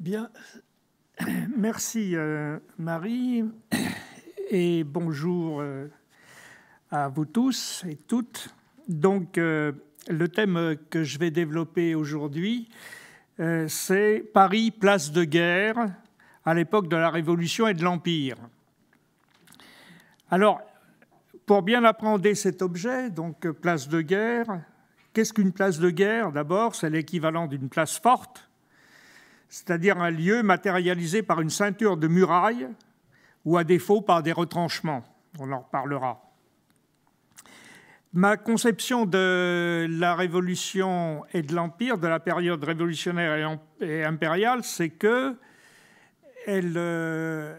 Bien, merci euh, Marie et bonjour euh, à vous tous et toutes. Donc, euh, le thème que je vais développer aujourd'hui, c'est Paris, place de guerre, à l'époque de la Révolution et de l'Empire. Alors, pour bien appréhender cet objet, donc place de guerre, qu'est-ce qu'une place de guerre? D'abord, c'est l'équivalent d'une place forte c'est-à-dire un lieu matérialisé par une ceinture de murailles ou à défaut par des retranchements. On en reparlera. Ma conception de la Révolution et de l'Empire, de la période révolutionnaire et impériale, c'est que elle euh,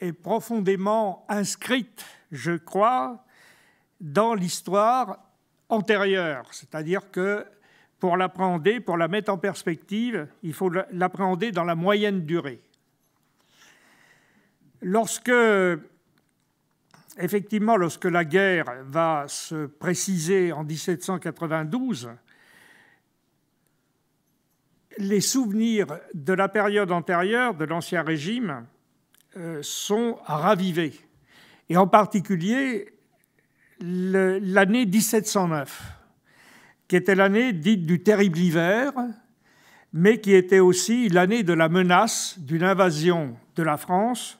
est profondément inscrite, je crois, dans l'histoire antérieure. C'est-à-dire que pour l'appréhender, pour la mettre en perspective, il faut l'appréhender dans la moyenne durée. Lorsque, effectivement, lorsque la guerre va se préciser en 1792, les souvenirs de la période antérieure, de l'Ancien Régime, euh, sont ravivés. Et en particulier l'année 1709 qui était l'année dite du terrible hiver, mais qui était aussi l'année de la menace d'une invasion de la France,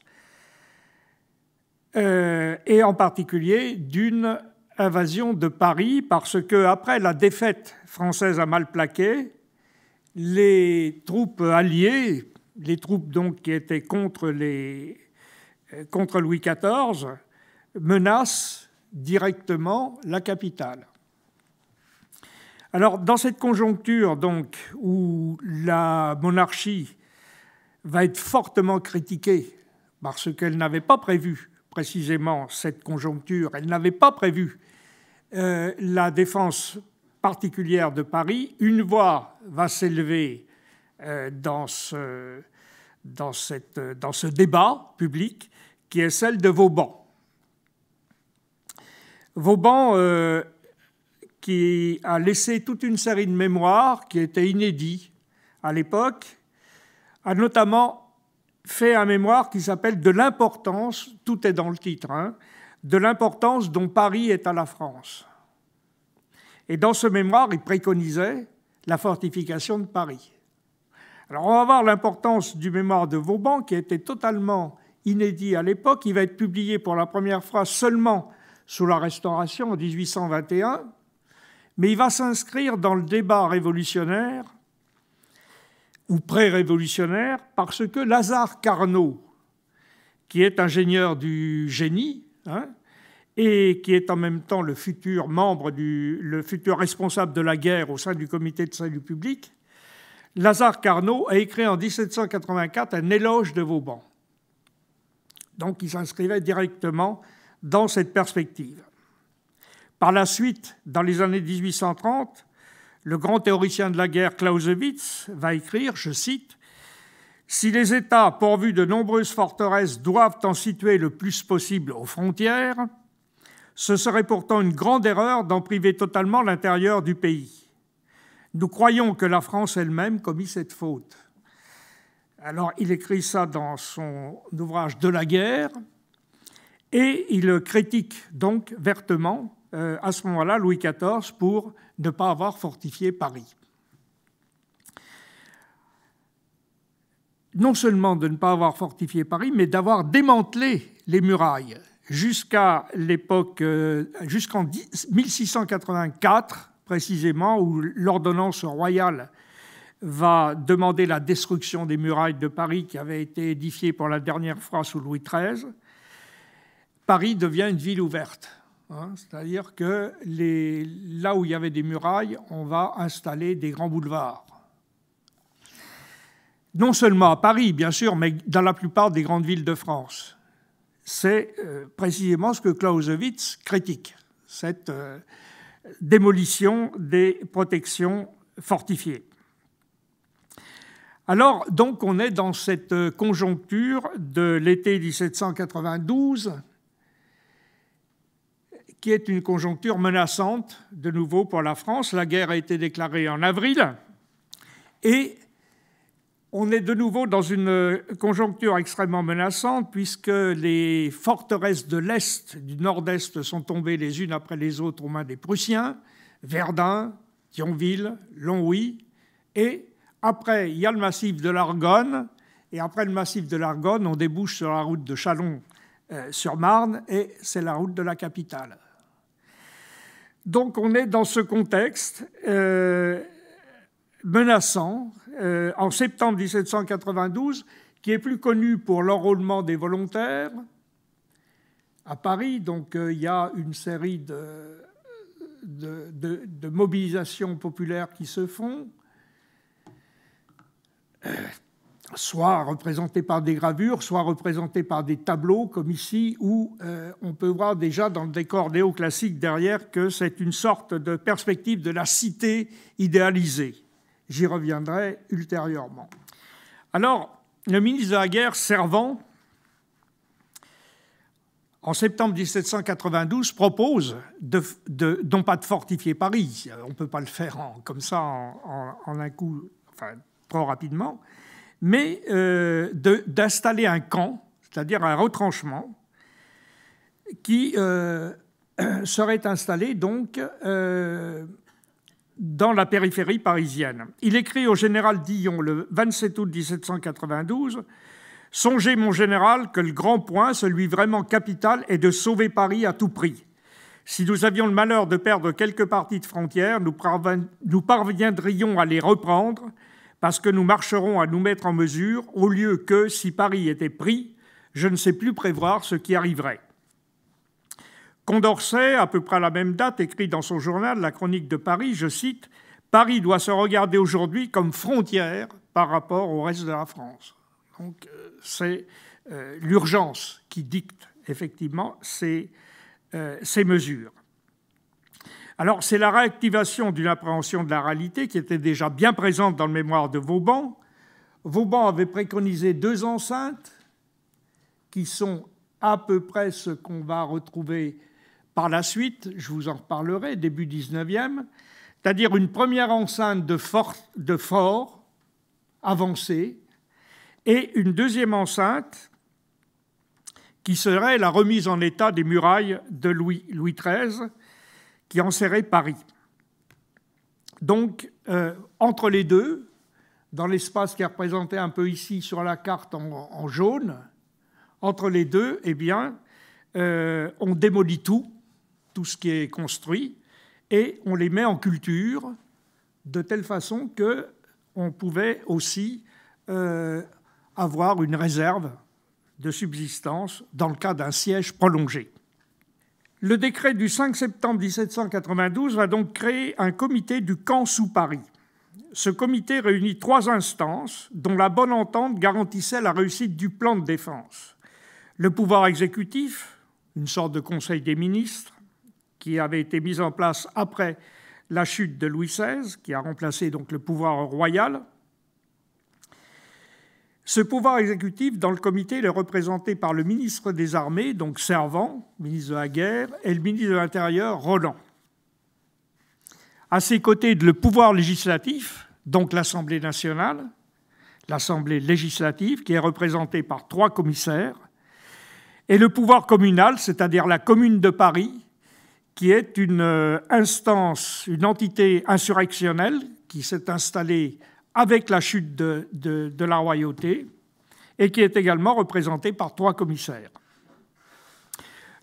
euh, et en particulier d'une invasion de Paris, parce que après la défaite française à Malplaquet, les troupes alliées, les troupes donc qui étaient contre, les, contre Louis XIV, menacent directement la capitale. Alors, dans cette conjoncture donc, où la monarchie va être fortement critiquée parce qu'elle n'avait pas prévu précisément cette conjoncture, elle n'avait pas prévu euh, la défense particulière de Paris, une voix va s'élever euh, dans, ce, débat public qui est celle de Vauban. Vauban euh, qui a laissé toute une série de mémoires qui étaient inédits à l'époque, a notamment fait un mémoire qui s'appelle De l'importance, tout est dans le titre, hein, de l'importance dont Paris est à la France. Et dans ce mémoire, il préconisait la fortification de Paris. Alors on va voir l'importance du mémoire de Vauban, qui était totalement inédit à l'époque. Il va être publié pour la première fois seulement sous la Restauration en 1821 mais il va s'inscrire dans le débat révolutionnaire ou pré-révolutionnaire parce que Lazare Carnot, qui est ingénieur du génie hein, et qui est en même temps le futur membre le futur responsable de la guerre au sein du comité de salut public, Lazare Carnot a écrit en 1784 un éloge de Vauban. Donc il s'inscrivait directement dans cette perspective. Par la suite, dans les années 1830, le grand théoricien de la guerre Clausewitz va écrire, je cite, Si les États pourvus de nombreuses forteresses doivent en situer le plus possible aux frontières, ce serait pourtant une grande erreur d'en priver totalement l'intérieur du pays. Nous croyons que la France elle-même commis cette faute. Alors il écrit ça dans son ouvrage De la guerre, et il critique donc vertement euh, à ce moment-là Louis XIV pour ne pas avoir fortifié Paris. Non seulement de ne pas avoir fortifié Paris, mais d'avoir démantelé les murailles jusqu'à l'époque, euh, jusqu'en 1684 précisément, où l'ordonnance royale va demander la destruction des murailles de Paris qui avaient été édifiées pour la dernière fois sous Louis XIII. Paris devient une ville ouverte. Hein, c'est-à-dire que là où il y avait des murailles, on va installer des grands boulevards. Non seulement à Paris, bien sûr, mais dans la plupart des grandes villes de France. C'est euh, précisément ce que Clausewitz critique, cette euh, démolition des protections fortifiées. Alors, donc, on est dans cette conjoncture de l'été 1792, qui est une conjoncture menaçante, de nouveau, pour la France. La guerre a été déclarée en avril, et on est de nouveau dans une conjoncture extrêmement menaçante, puisque les forteresses de l'Est, du Nord-Est, sont tombées les unes après les autres aux mains des Prussiens, Verdun, Thionville, Longwy, et après, il y a le massif de l'Argonne, et après le massif de l'Argonne, on débouche sur la route de Chalon-sur-Marne, euh, et c'est la route de la capitale. Donc on est dans ce contexte euh, menaçant, euh, en septembre 1792, qui est plus connu pour l'enrôlement des volontaires à Paris. Donc il y a une série de mobilisations populaires qui se font. Soit représentés par des gravures, soit représentés par des tableaux, comme ici, où euh, on peut voir déjà dans le décor néoclassique derrière que c'est une sorte de perspective de la cité idéalisée. J'y reviendrai ultérieurement. Alors, le ministre de la Guerre, Servant, en septembre 1792, propose, de, non pas de fortifier Paris, on ne peut pas le faire comme ça en, en un coup, enfin, trop rapidement, mais euh, d'installer un camp, c'est-à-dire un retranchement, qui euh, serait installé donc euh, dans la périphérie parisienne. Il écrit au général Dillon le 27 août 1792 Songez, mon général, que le grand point, celui vraiment capital, est de sauver Paris à tout prix. Si nous avions le malheur de perdre quelques parties de frontières, nous parviendrions à les reprendre parce que nous marcherons à nous mettre en mesure, au lieu que, si Paris était pris, je ne sais plus prévoir ce qui arriverait. Condorcet, à peu près à la même date, écrit dans son journal La Chronique de Paris, je cite, Paris doit se regarder aujourd'hui comme frontière par rapport au reste de la France. Donc euh, c'est euh, l'urgence qui dicte effectivement ces, euh, ces mesures. Alors, c'est la réactivation d'une appréhension de la réalité qui était déjà bien présente dans le mémoire de Vauban. Vauban avait préconisé deux enceintes qui sont à peu près ce qu'on va retrouver par la suite, je vous en reparlerai, début 19e, c'est-à-dire une première enceinte de fort, de avancé et une deuxième enceinte qui serait la remise en état des murailles de Louis, Louis XIII qui enserrait Paris. Donc, euh, entre les deux, dans l'espace qui est représenté un peu ici sur la carte en, jaune, entre les deux, eh bien, euh, on démolit tout, tout ce qui est construit, et on les met en culture de telle façon que on pouvait aussi euh, avoir une réserve de subsistance dans le cas d'un siège prolongé. Le décret du 5 septembre 1792 va donc créer un comité du camp sous Paris. Ce comité réunit trois instances dont la bonne entente garantissait la réussite du plan de défense. Le pouvoir exécutif, une sorte de conseil des ministres, qui avait été mis en place après la chute de Louis XVI, qui a remplacé donc le pouvoir royal. Ce pouvoir exécutif dans le comité est représenté par le ministre des Armées, donc Servant, ministre de la Guerre, et le ministre de l'Intérieur, Roland. À ses côtés, le pouvoir législatif, donc l'Assemblée nationale, l'Assemblée législative, qui est représentée par trois commissaires, et le pouvoir communal, c'est-à-dire la Commune de Paris, qui est une euh, instance, une entité insurrectionnelle qui s'est installée avec la chute de, la royauté et qui est également représenté par trois commissaires.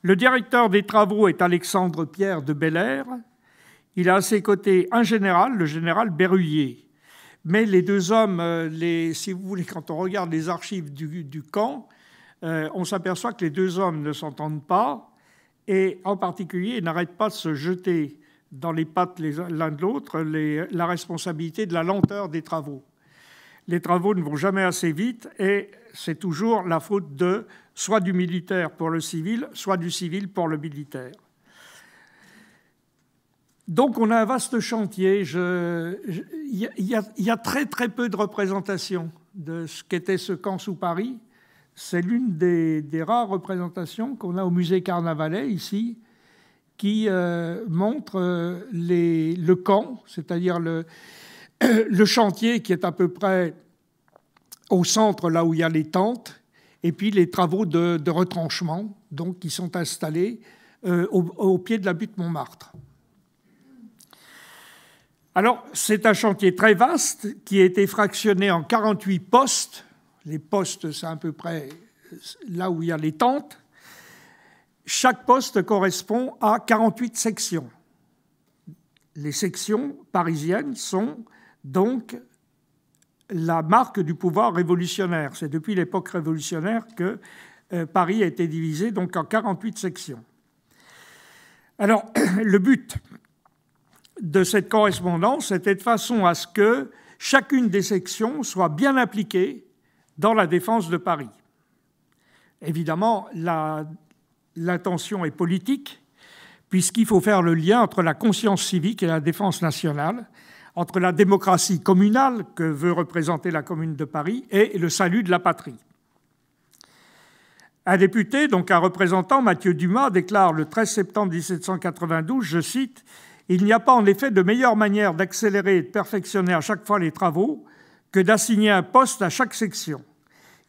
Le directeur des travaux est Alexandre Pierre de Belair. Il a à ses côtés un général, le général Berruyer. Mais les deux hommes, euh, si vous voulez, quand on regarde les archives du, camp, euh, on s'aperçoit que les deux hommes ne s'entendent pas et en particulier, n'arrêtent pas de se jeter dans les pattes l'un de l'autre la responsabilité de la lenteur des travaux. Les travaux ne vont jamais assez vite et c'est toujours la faute de soit du militaire pour le civil, soit du civil pour le militaire. Donc on a un vaste chantier. Il y, a très très peu de représentation de ce qu'était ce camp sous Paris. C'est l'une des, rares représentations qu'on a au musée Carnavalet ici, qui euh, montre euh, le camp, c'est-à-dire le, chantier qui est à peu près au centre, là où il y a les tentes, et puis les travaux de, retranchement donc, qui sont installés euh, au, pied de la butte Montmartre. Alors, c'est un chantier très vaste qui a été fractionné en 48 postes. Les postes, c'est à peu près là où il y a les tentes. Chaque poste correspond à 48 sections. Les sections parisiennes sont donc la marque du pouvoir révolutionnaire. C'est depuis l'époque révolutionnaire que euh, Paris a été divisé donc en 48 sections. Alors, le but de cette correspondance était de façon à ce que chacune des sections soit bien impliquée dans la défense de Paris. Évidemment, l'intention est politique, puisqu'il faut faire le lien entre la conscience civique et la défense nationale, entre la démocratie communale que veut représenter la Commune de Paris et le salut de la patrie. Un député, donc un représentant, Mathieu Dumas, déclare le 13 septembre 1792, je cite, Il n'y a pas en effet de meilleure manière d'accélérer et de perfectionner à chaque fois les travaux que d'assigner un poste à chaque section.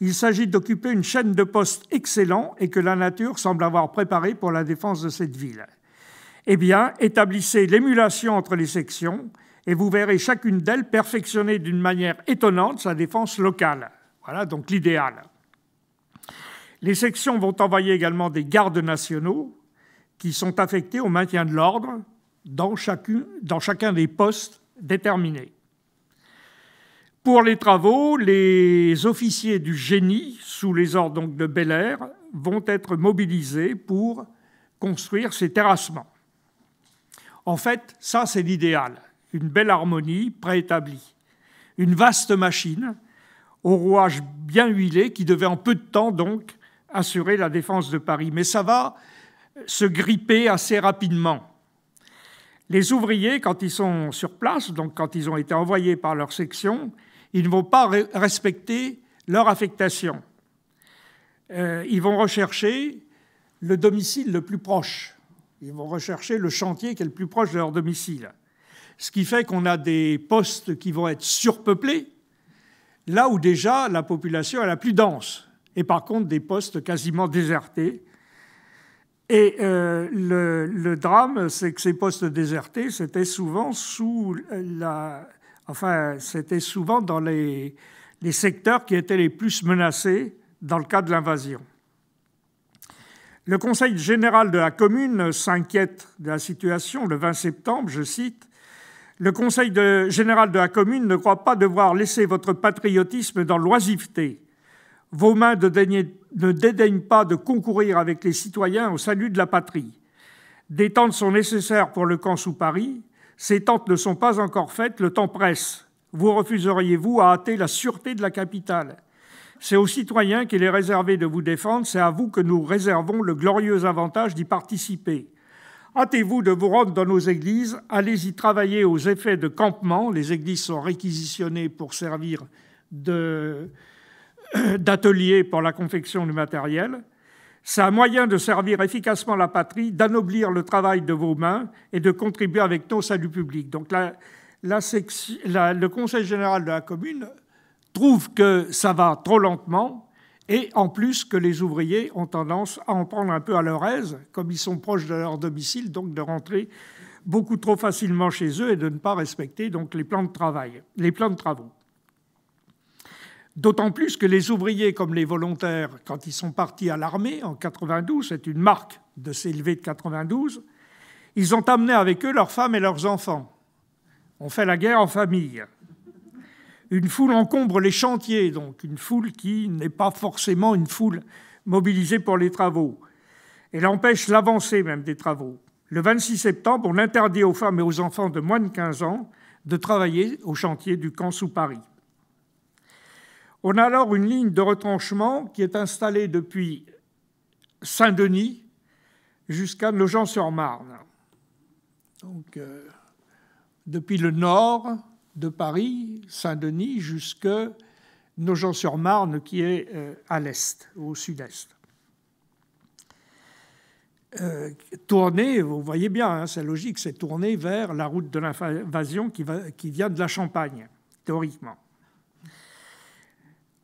Il s'agit d'occuper une chaîne de postes excellents et que la nature semble avoir préparé pour la défense de cette ville. Eh bien, établissez l'émulation entre les sections, et vous verrez chacune d'elles perfectionner d'une manière étonnante sa défense locale. Voilà donc l'idéal. Les sections vont envoyer également des gardes nationaux qui sont affectés au maintien de l'ordre dans, dans chacun des postes déterminés. Pour les travaux, les officiers du génie, sous les ordres de Bel vont être mobilisés pour construire ces terrassements. En fait, ça, c'est l'idéal une belle harmonie préétablie. Une vaste machine au rouage bien huilé qui devait en peu de temps donc assurer la défense de Paris. Mais ça va se gripper assez rapidement. Les ouvriers, quand ils sont sur place, donc quand ils ont été envoyés par leur section, ils ne vont pas respecter leur affectation. Euh, ils vont rechercher le domicile le plus proche. Ils vont rechercher le chantier qui est le plus proche de leur domicile ce qui fait qu'on a des postes qui vont être surpeuplés, là où déjà la population est la plus dense, et par contre des postes quasiment désertés. Et euh, le, drame, c'est que ces postes désertés, c'était souvent sous la, enfin, c'était souvent dans les, secteurs qui étaient les plus menacés dans le cas de l'invasion. Le Conseil général de la commune s'inquiète de la situation le 20 septembre, je cite, le Conseil général de la commune ne croit pas devoir laisser votre patriotisme dans l'oisiveté. Vos mains ne dédaignent pas de concourir avec les citoyens au salut de la patrie. Des tentes sont nécessaires pour le camp sous Paris. Ces tentes ne sont pas encore faites, le temps presse. Vous refuseriez-vous à hâter la sûreté de la capitale? C'est aux citoyens qu'il est réservé de vous défendre, c'est à vous que nous réservons le glorieux avantage d'y participer. Hâtez-vous de vous rendre dans nos églises, allez-y travailler aux effets de campement. Les églises sont réquisitionnées pour servir d'atelier pour la confection du matériel. C'est un moyen de servir efficacement la patrie, d'anoblir le travail de vos mains et de contribuer avec nous au salut public. Donc le Conseil général de la commune trouve que ça va trop lentement et en plus que les ouvriers ont tendance à en prendre un peu à leur aise, comme ils sont proches de leur domicile, donc de rentrer beaucoup trop facilement chez eux et de ne pas respecter les plans de travail, les plans de travaux. D'autant plus que les ouvriers comme les volontaires, quand ils sont partis à l'armée en 92, c'est une marque de s'élever de 92, ils ont amené avec eux leurs femmes et leurs enfants. On fait la guerre en famille. Une foule encombre les chantiers, donc une foule qui n'est pas forcément une foule mobilisée pour les travaux. Elle empêche l'avancée même des travaux. Le 26 septembre, on interdit aux femmes et aux enfants de moins de 15 ans de travailler au chantier du camp sous Paris. On a alors une ligne de retranchement qui est installée depuis Saint-Denis jusqu'à Nogent-sur-Marne. Donc, depuis le nord de Paris, Saint-Denis, jusque Nogent-sur-Marne, qui est à l'est, au sud-est. Euh, tourner, vous voyez bien, hein, c'est logique, c'est tourner vers la route de l'invasion qui vient de la Champagne, théoriquement.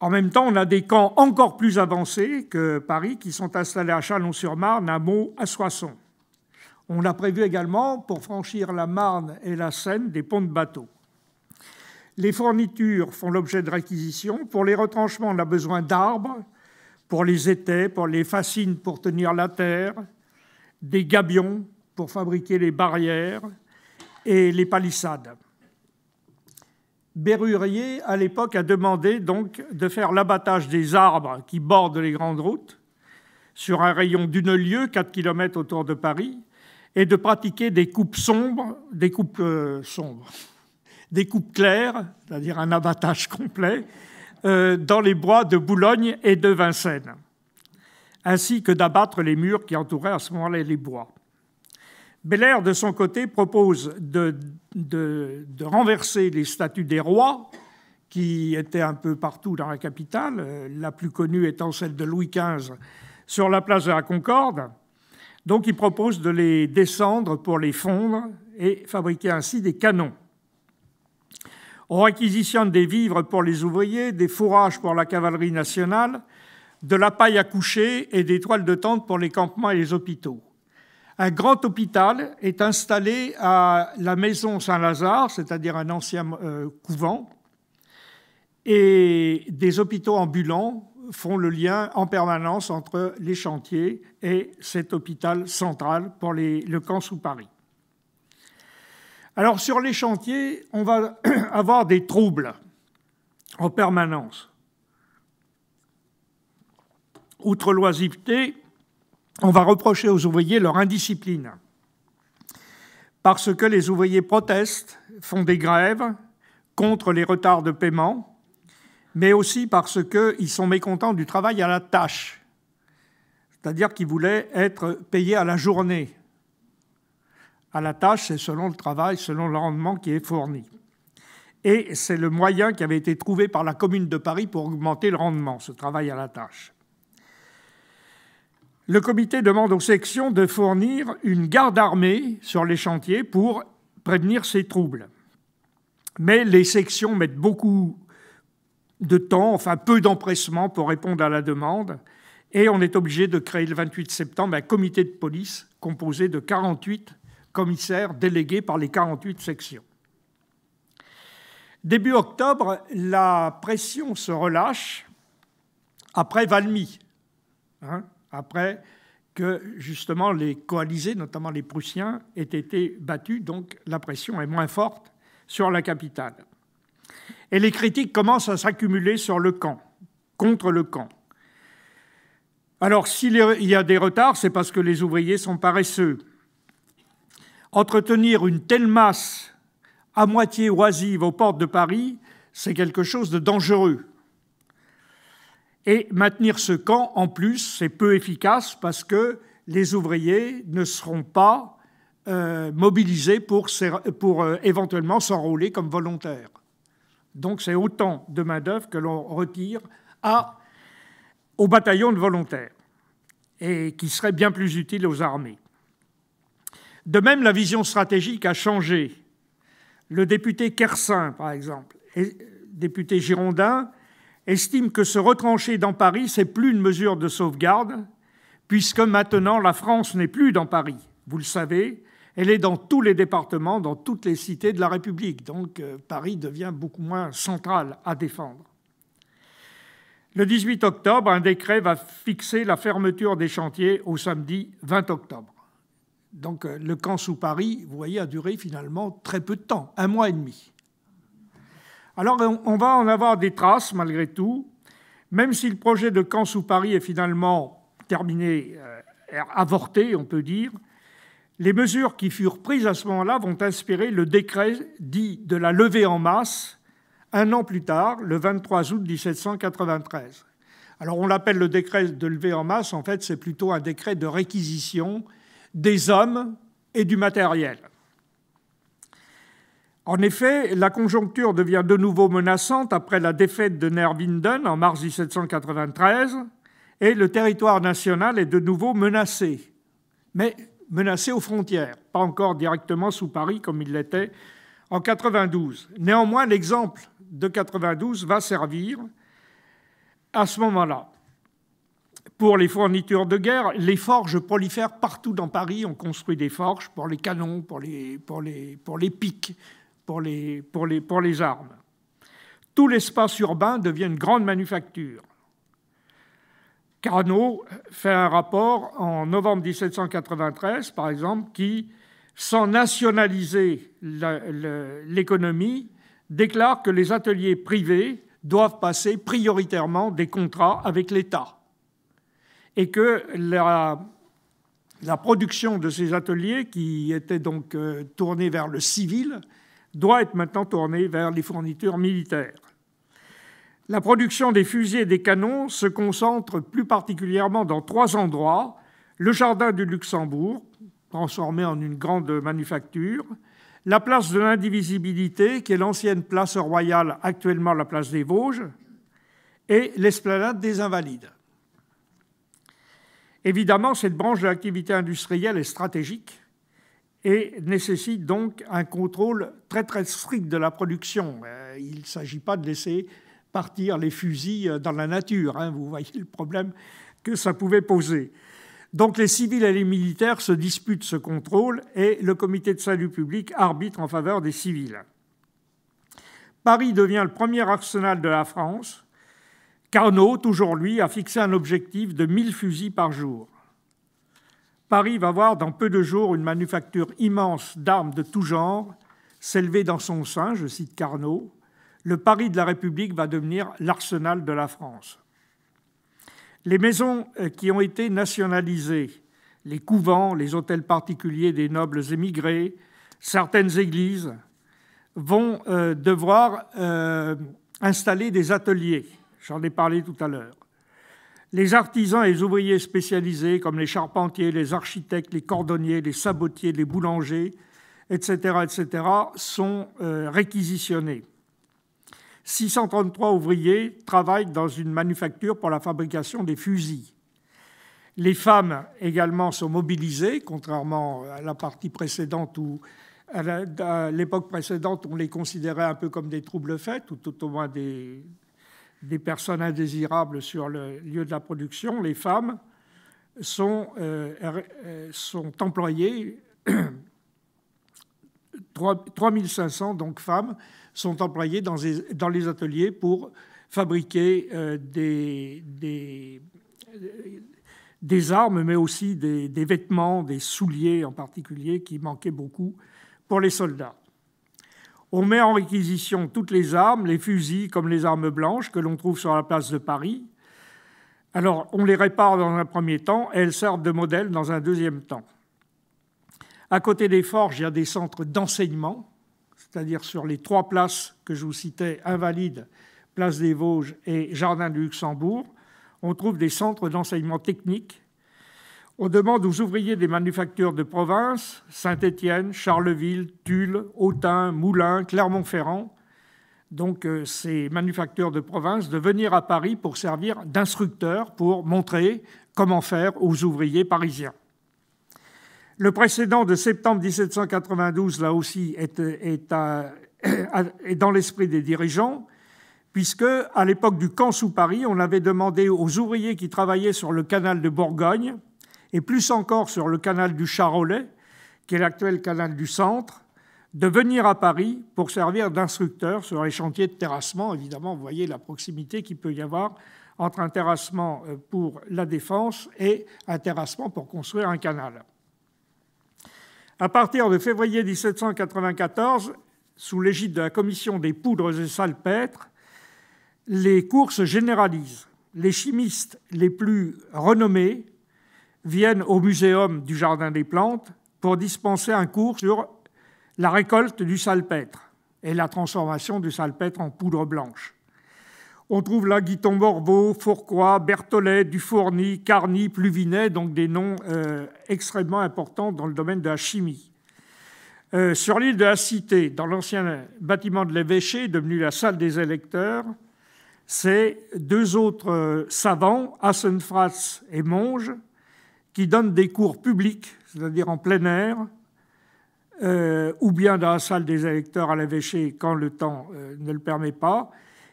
En même temps, on a des camps encore plus avancés que Paris qui sont installés à Chalon-sur-Marne, à Meaux, à Soissons. On a prévu également, pour franchir la Marne et la Seine, des ponts de bateaux. Les fournitures font l'objet de réquisitions. Pour les retranchements, on a besoin d'arbres, pour les étais, pour les fascines pour tenir la terre, des gabions pour fabriquer les barrières et les palissades. Berrurier, à l'époque, a demandé donc de faire l'abattage des arbres qui bordent les grandes routes sur un rayon d'une lieue, 4 km autour de Paris, et de pratiquer des coupes sombres, des coupes euh, sombres, des coupes claires, c'est-à-dire un abattage complet, euh, dans les bois de Boulogne et de Vincennes ainsi que d'abattre les murs qui entouraient à ce moment-là les bois. Belair, de son côté, propose de, renverser les statues des rois, qui étaient un peu partout dans la capitale, euh, la plus connue étant celle de Louis XV sur la place de la Concorde. Donc il propose de les descendre pour les fondre et fabriquer ainsi des canons. On réquisitionne des vivres pour les ouvriers, des fourrages pour la cavalerie nationale, de la paille à coucher et des toiles de tente pour les campements et les hôpitaux. Un grand hôpital est installé à la maison Saint-Lazare, c'est-à-dire un ancien euh, couvent, et des hôpitaux ambulants font le lien en permanence entre les chantiers et cet hôpital central pour le camp sous Paris. Alors sur les chantiers, on va avoir des troubles en permanence. Outre l'oisiveté, on va reprocher aux ouvriers leur indiscipline, parce que les ouvriers protestent, font des grèves contre les retards de paiement, mais aussi parce qu'ils sont mécontents du travail à la tâche, c'est-à-dire qu'ils voulaient être payés à la journée. À la tâche, c'est selon le travail, selon le rendement qui est fourni. Et c'est le moyen qui avait été trouvé par la Commune de Paris pour augmenter le rendement, ce travail à la tâche le comité demande aux sections de fournir une garde armée sur les chantiers pour prévenir ces troubles. Mais les sections mettent beaucoup de temps, enfin peu d'empressement pour répondre à la demande, et on est obligé de créer le 28 septembre un comité de police composé de 48 commissaires délégués par les 48 sections. Début octobre, la pression se relâche après Valmy. Hein après que justement les coalisés, notamment les Prussiens, aient été battus, donc la pression est moins forte sur la capitale. Et les critiques commencent à s'accumuler sur le camp, contre le camp. Alors s'il y a des retards, c'est parce que les ouvriers sont paresseux. Entretenir une telle masse à moitié oisive aux portes de Paris, c'est quelque chose de dangereux. Et maintenir ce camp, en plus, c'est peu efficace parce que les ouvriers ne seront pas euh, mobilisés pour, euh, éventuellement s'enrôler comme volontaires. Donc c'est autant de main-d'œuvre que l'on retire au bataillon de volontaires et qui serait bien plus utile aux armées. De même, la vision stratégique a changé. Le député Kersin, par exemple, député girondin, estime que se retrancher dans Paris, c'est plus une mesure de sauvegarde, puisque maintenant la France n'est plus dans Paris. Vous le savez, elle est dans tous les départements, dans toutes les cités de la République. Donc euh, Paris devient beaucoup moins central à défendre. Le 18 octobre, un décret va fixer la fermeture des chantiers au samedi 20 octobre. Donc euh, le camp sous Paris, vous voyez, a duré finalement très peu de temps, un mois et demi. Alors on va en avoir des traces malgré tout, même si le projet de camp sous Paris est finalement terminé, euh, avorté, on peut dire. Les mesures qui furent prises à ce moment-là vont inspirer le décret dit de la levée en masse un an plus tard, le 23 août 1793. Alors on l'appelle le décret de levée en masse, en fait c'est plutôt un décret de réquisition des hommes et du matériel. En effet, la conjoncture devient de nouveau menaçante après la défaite de Nervinden en mars 1793 et le territoire national est de nouveau menacé, mais menacé aux frontières, pas encore directement sous Paris comme il l'était en 92. Néanmoins, l'exemple de 92 va servir à ce moment-là. Pour les fournitures de guerre, les forges prolifèrent partout dans Paris. On construit des forges pour les canons, pour les pics, pour les, pour, les, pour les armes. Tout l'espace urbain devient une grande manufacture. Carnot fait un rapport en novembre 1793, par exemple, qui, sans nationaliser l'économie, déclare que les ateliers privés doivent passer prioritairement des contrats avec l'État et que la, la, production de ces ateliers, qui étaient donc euh, tournés vers le civil, doit être maintenant tournée vers les fournitures militaires. La production des fusils et des canons se concentre plus particulièrement dans trois endroits. Le jardin du Luxembourg, transformé en une grande manufacture, la place de l'indivisibilité, qui est l'ancienne place royale, actuellement la place des Vosges, et l'esplanade des Invalides. Évidemment, cette branche de l'activité industrielle est stratégique et nécessite donc un contrôle très très strict de la production. Euh, il ne s'agit pas de laisser partir les fusils dans la nature. Hein. vous voyez le problème que ça pouvait poser. Donc les civils et les militaires se disputent ce contrôle et le comité de salut public arbitre en faveur des civils. Paris devient le premier arsenal de la France. Carnot, toujours lui, a fixé un objectif de 1000 fusils par jour. Paris va voir dans peu de jours une manufacture immense d'armes de tout genre s'élever dans son sein, je cite Carnot, le Paris de la République va devenir l'arsenal de la France. Les maisons euh, qui ont été nationalisées, les couvents, les hôtels particuliers des nobles émigrés, certaines églises, vont euh, devoir euh, installer des ateliers. J'en ai parlé tout à l'heure. Les artisans et les ouvriers spécialisés, comme les charpentiers, les architectes, les cordonniers, les sabotiers, les boulangers, etc., etc., sont réquisitionnés. 633 ouvriers travaillent dans une manufacture pour la fabrication des fusils. Les femmes également sont mobilisées, contrairement à la partie précédente où, à l'époque précédente, on les considérait un peu comme des troubles faits, ou tout au moins des, des personnes indésirables sur le lieu de la production. Les femmes sont, euh, sont employées, 3500 donc femmes, sont employés dans les, ateliers pour fabriquer euh, des, armes, mais aussi des, vêtements, des souliers en particulier, qui manquaient beaucoup pour les soldats. On met en réquisition toutes les armes, les fusils comme les armes blanches que l'on trouve sur la place de Paris. Alors, on les répare dans un premier temps et elles servent de modèle dans un deuxième temps. À côté des forges, il y a des centres d'enseignement c'est-à-dire sur les trois places que je vous citais, Invalides, Place des Vosges et Jardin du Luxembourg, on trouve des centres d'enseignement technique. On demande aux ouvriers des manufactures de province, Saint-Étienne, Charleville, Tulle, Autun, Moulins, Clermont-Ferrand, donc euh, ces manufactures de province, de venir à Paris pour servir d'instructeurs, pour montrer comment faire aux ouvriers parisiens. Le précédent de septembre 1792, là aussi, est, dans l'esprit des dirigeants, puisque, à l'époque du camp sous Paris, on avait demandé aux ouvriers qui travaillaient sur le canal de Bourgogne, et plus encore sur le canal du Charolais, qui est l'actuel canal du centre, de venir à Paris pour servir d'instructeurs sur les chantiers de terrassement. Évidemment, vous voyez la proximité qu'il peut y avoir entre un terrassement euh, pour la défense et un terrassement pour construire un canal. À partir de février 1794, sous l'égide de la Commission des poudres et salpêtres, les cours se généralisent. Les chimistes les plus renommés viennent au Muséum du Jardin des Plantes pour dispenser un cours sur la récolte du salpêtre et la transformation du salpêtre en poudre blanche. On trouve là Guiton Morveau, Fourcroy, Berthollet, Dufourny, Carny, Pluvinet, donc des noms euh, extrêmement importants dans le domaine de la chimie. Euh, sur l'île de la Cité, dans l'ancien bâtiment de l'évêché, devenu la salle des électeurs, c'est deux autres euh, savants, Assenfratz et Monge, qui donnent des cours publics, c'est-à-dire en plein air, euh, ou bien dans la salle des électeurs à l'évêché quand le temps ne le permet pas,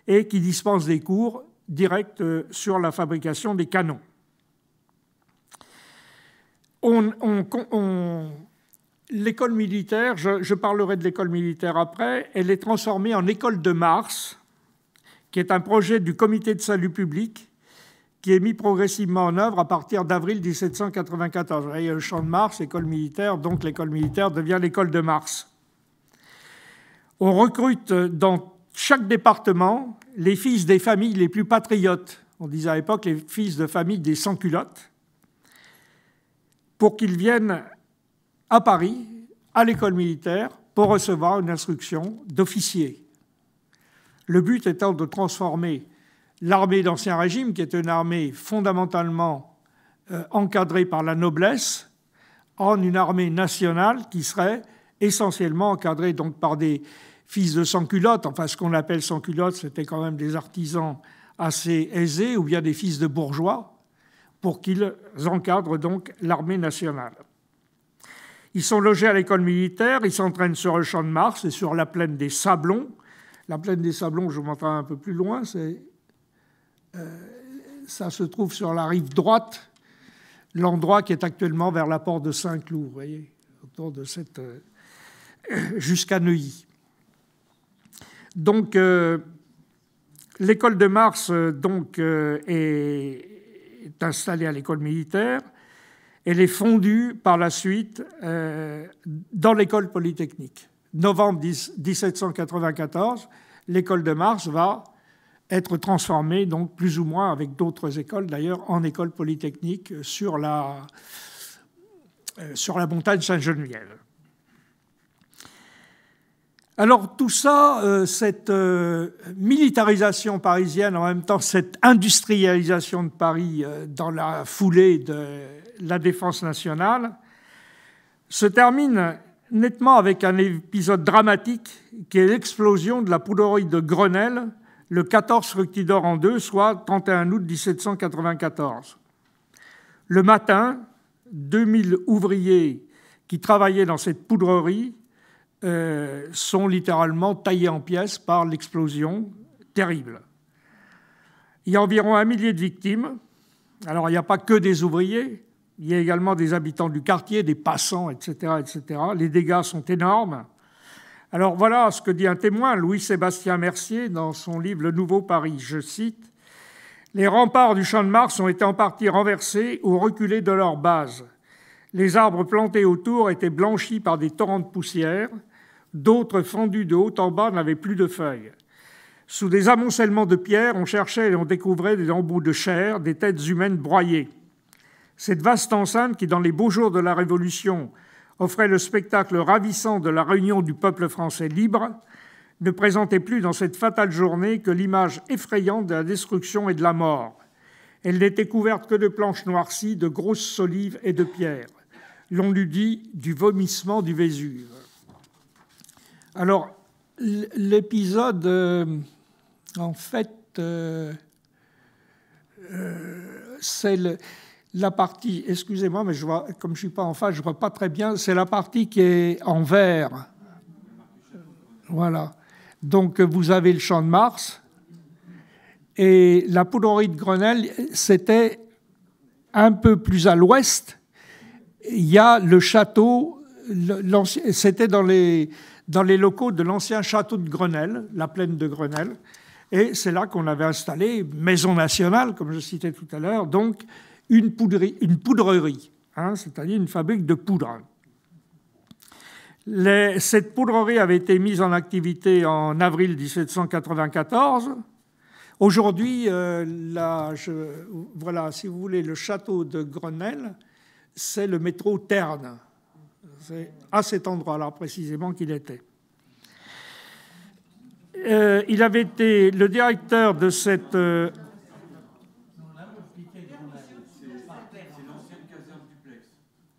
et qui dispensent des cours directs sur la fabrication des canons. L'école militaire, je, parlerai de l'école militaire après, elle est transformée en école de Mars, qui est un projet du comité de salut public qui est mis progressivement en œuvre à partir d'avril 1794. Il y a le champ de Mars, école militaire, donc l'école militaire devient l'école de Mars. On recrute dans chaque département les fils des familles les plus patriotes. On disait à l'époque les fils de famille des sans-culottes pour qu'ils viennent à Paris, à l'école militaire, pour recevoir une instruction d'officier. Le but étant de transformer l'armée d'Ancien Régime, qui est une armée fondamentalement euh, encadrée par la noblesse, en une armée nationale qui serait essentiellement encadrée donc par des fils de sans-culottes. Enfin, ce qu'on appelle sans-culottes, c'était quand même des artisans assez aisés, ou bien des fils de bourgeois, pour qu'ils encadrent donc l'armée nationale. Ils sont logés à l'école militaire, ils s'entraînent sur le champ de Mars et sur la plaine des Sablons. La plaine des Sablons, je vous montre un peu plus loin, c'est, ça se trouve sur la rive droite, l'endroit qui est actuellement vers la porte de Saint-Cloud, vous voyez, autour de cette. Euh, jusqu'à Neuilly. Donc, euh, l'école de Mars donc, est installée à l'école militaire. Elle est fondue par la suite euh, dans l'école polytechnique. Novembre 1794, l'école de Mars va être transformée, donc plus ou moins avec d'autres écoles d'ailleurs, en école polytechnique sur la, euh, sur la montagne Sainte-Geneviève. Alors tout ça, euh, cette euh, militarisation parisienne, en même temps cette industrialisation de Paris dans la foulée de la défense nationale, se termine nettement avec un épisode dramatique qui est l'explosion de la poudrerie de Grenelle le 14 fructidor en deux, soit 31 août 1794. Le matin, 2000 ouvriers qui travaillaient dans cette poudrerie euh, sont littéralement taillés en pièces par l'explosion terrible. Il y a environ un millier de victimes. Alors il n'y a pas que des ouvriers, il y a également des habitants du quartier, des passants, etc. etc. Les dégâts sont énormes. Alors voilà ce que dit un témoin, Louis-Sébastien Mercier, dans son livre Le Nouveau Paris. Je cite Les remparts du Champ de Mars ont été en partie renversés ou reculés de leur base. Les arbres plantés autour étaient blanchis par des torrents de poussière. D'autres, fendus de haut en bas, n'avaient plus de feuilles. Sous des amoncellements de pierres, on cherchait et on découvrait des embouts de chair, des têtes humaines broyées. Cette vaste enceinte qui, dans les beaux jours de la Révolution, offrait le spectacle ravissant de la réunion du peuple français libre, ne présentait plus dans cette fatale journée que l'image effrayante de la destruction et de la mort. Elle n'était couverte que de planches noircies, de grosses solives et de pierres. L'on eût dit du vomissement du Vésuve. Alors, l'épisode, euh, en fait, euh, euh, c'est la partie, excusez-moi, mais je vois, comme je suis pas en face, je vois pas très bien, c'est la partie qui est en vert. Voilà. Donc, vous avez le champ de Mars. Et la poudrerie de Grenelle, c'était un peu plus à l'ouest. Il y a le château, c'était dans les dans les locaux de l'ancien château de Grenelle, la plaine de Grenelle. Et c'est là qu'on avait installé, maison nationale, comme je citais tout à l'heure, donc une, poudrerie, une hein, c'est-à-dire une fabrique de poudre. cette poudrerie avait été mise en activité en avril 1794. Aujourd'hui, euh, voilà, si vous voulez, le château de Grenelle, c'est le métro Terne. C'est à cet endroit-là précisément qu'il était. Euh, il avait été le directeur de cette. Euh,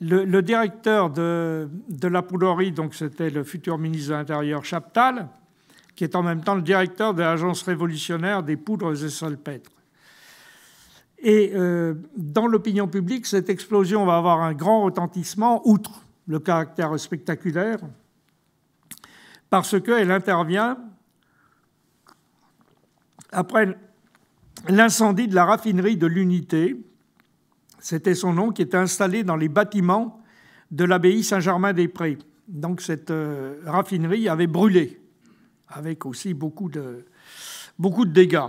le, directeur de, la poudrerie, donc c'était le futur ministre de l'Intérieur Chaptal, qui est en même temps le directeur de l'Agence révolutionnaire des poudres et salpêtres. Et euh, dans l'opinion publique, cette explosion va avoir un grand retentissement, outre le caractère spectaculaire, parce qu'elle intervient après l'incendie de la raffinerie de l'Unité, c'était son nom, qui était installé dans les bâtiments de l'abbaye Saint-Germain-des-Prés. Donc cette euh, raffinerie avait brûlé, avec aussi beaucoup de, beaucoup de dégâts.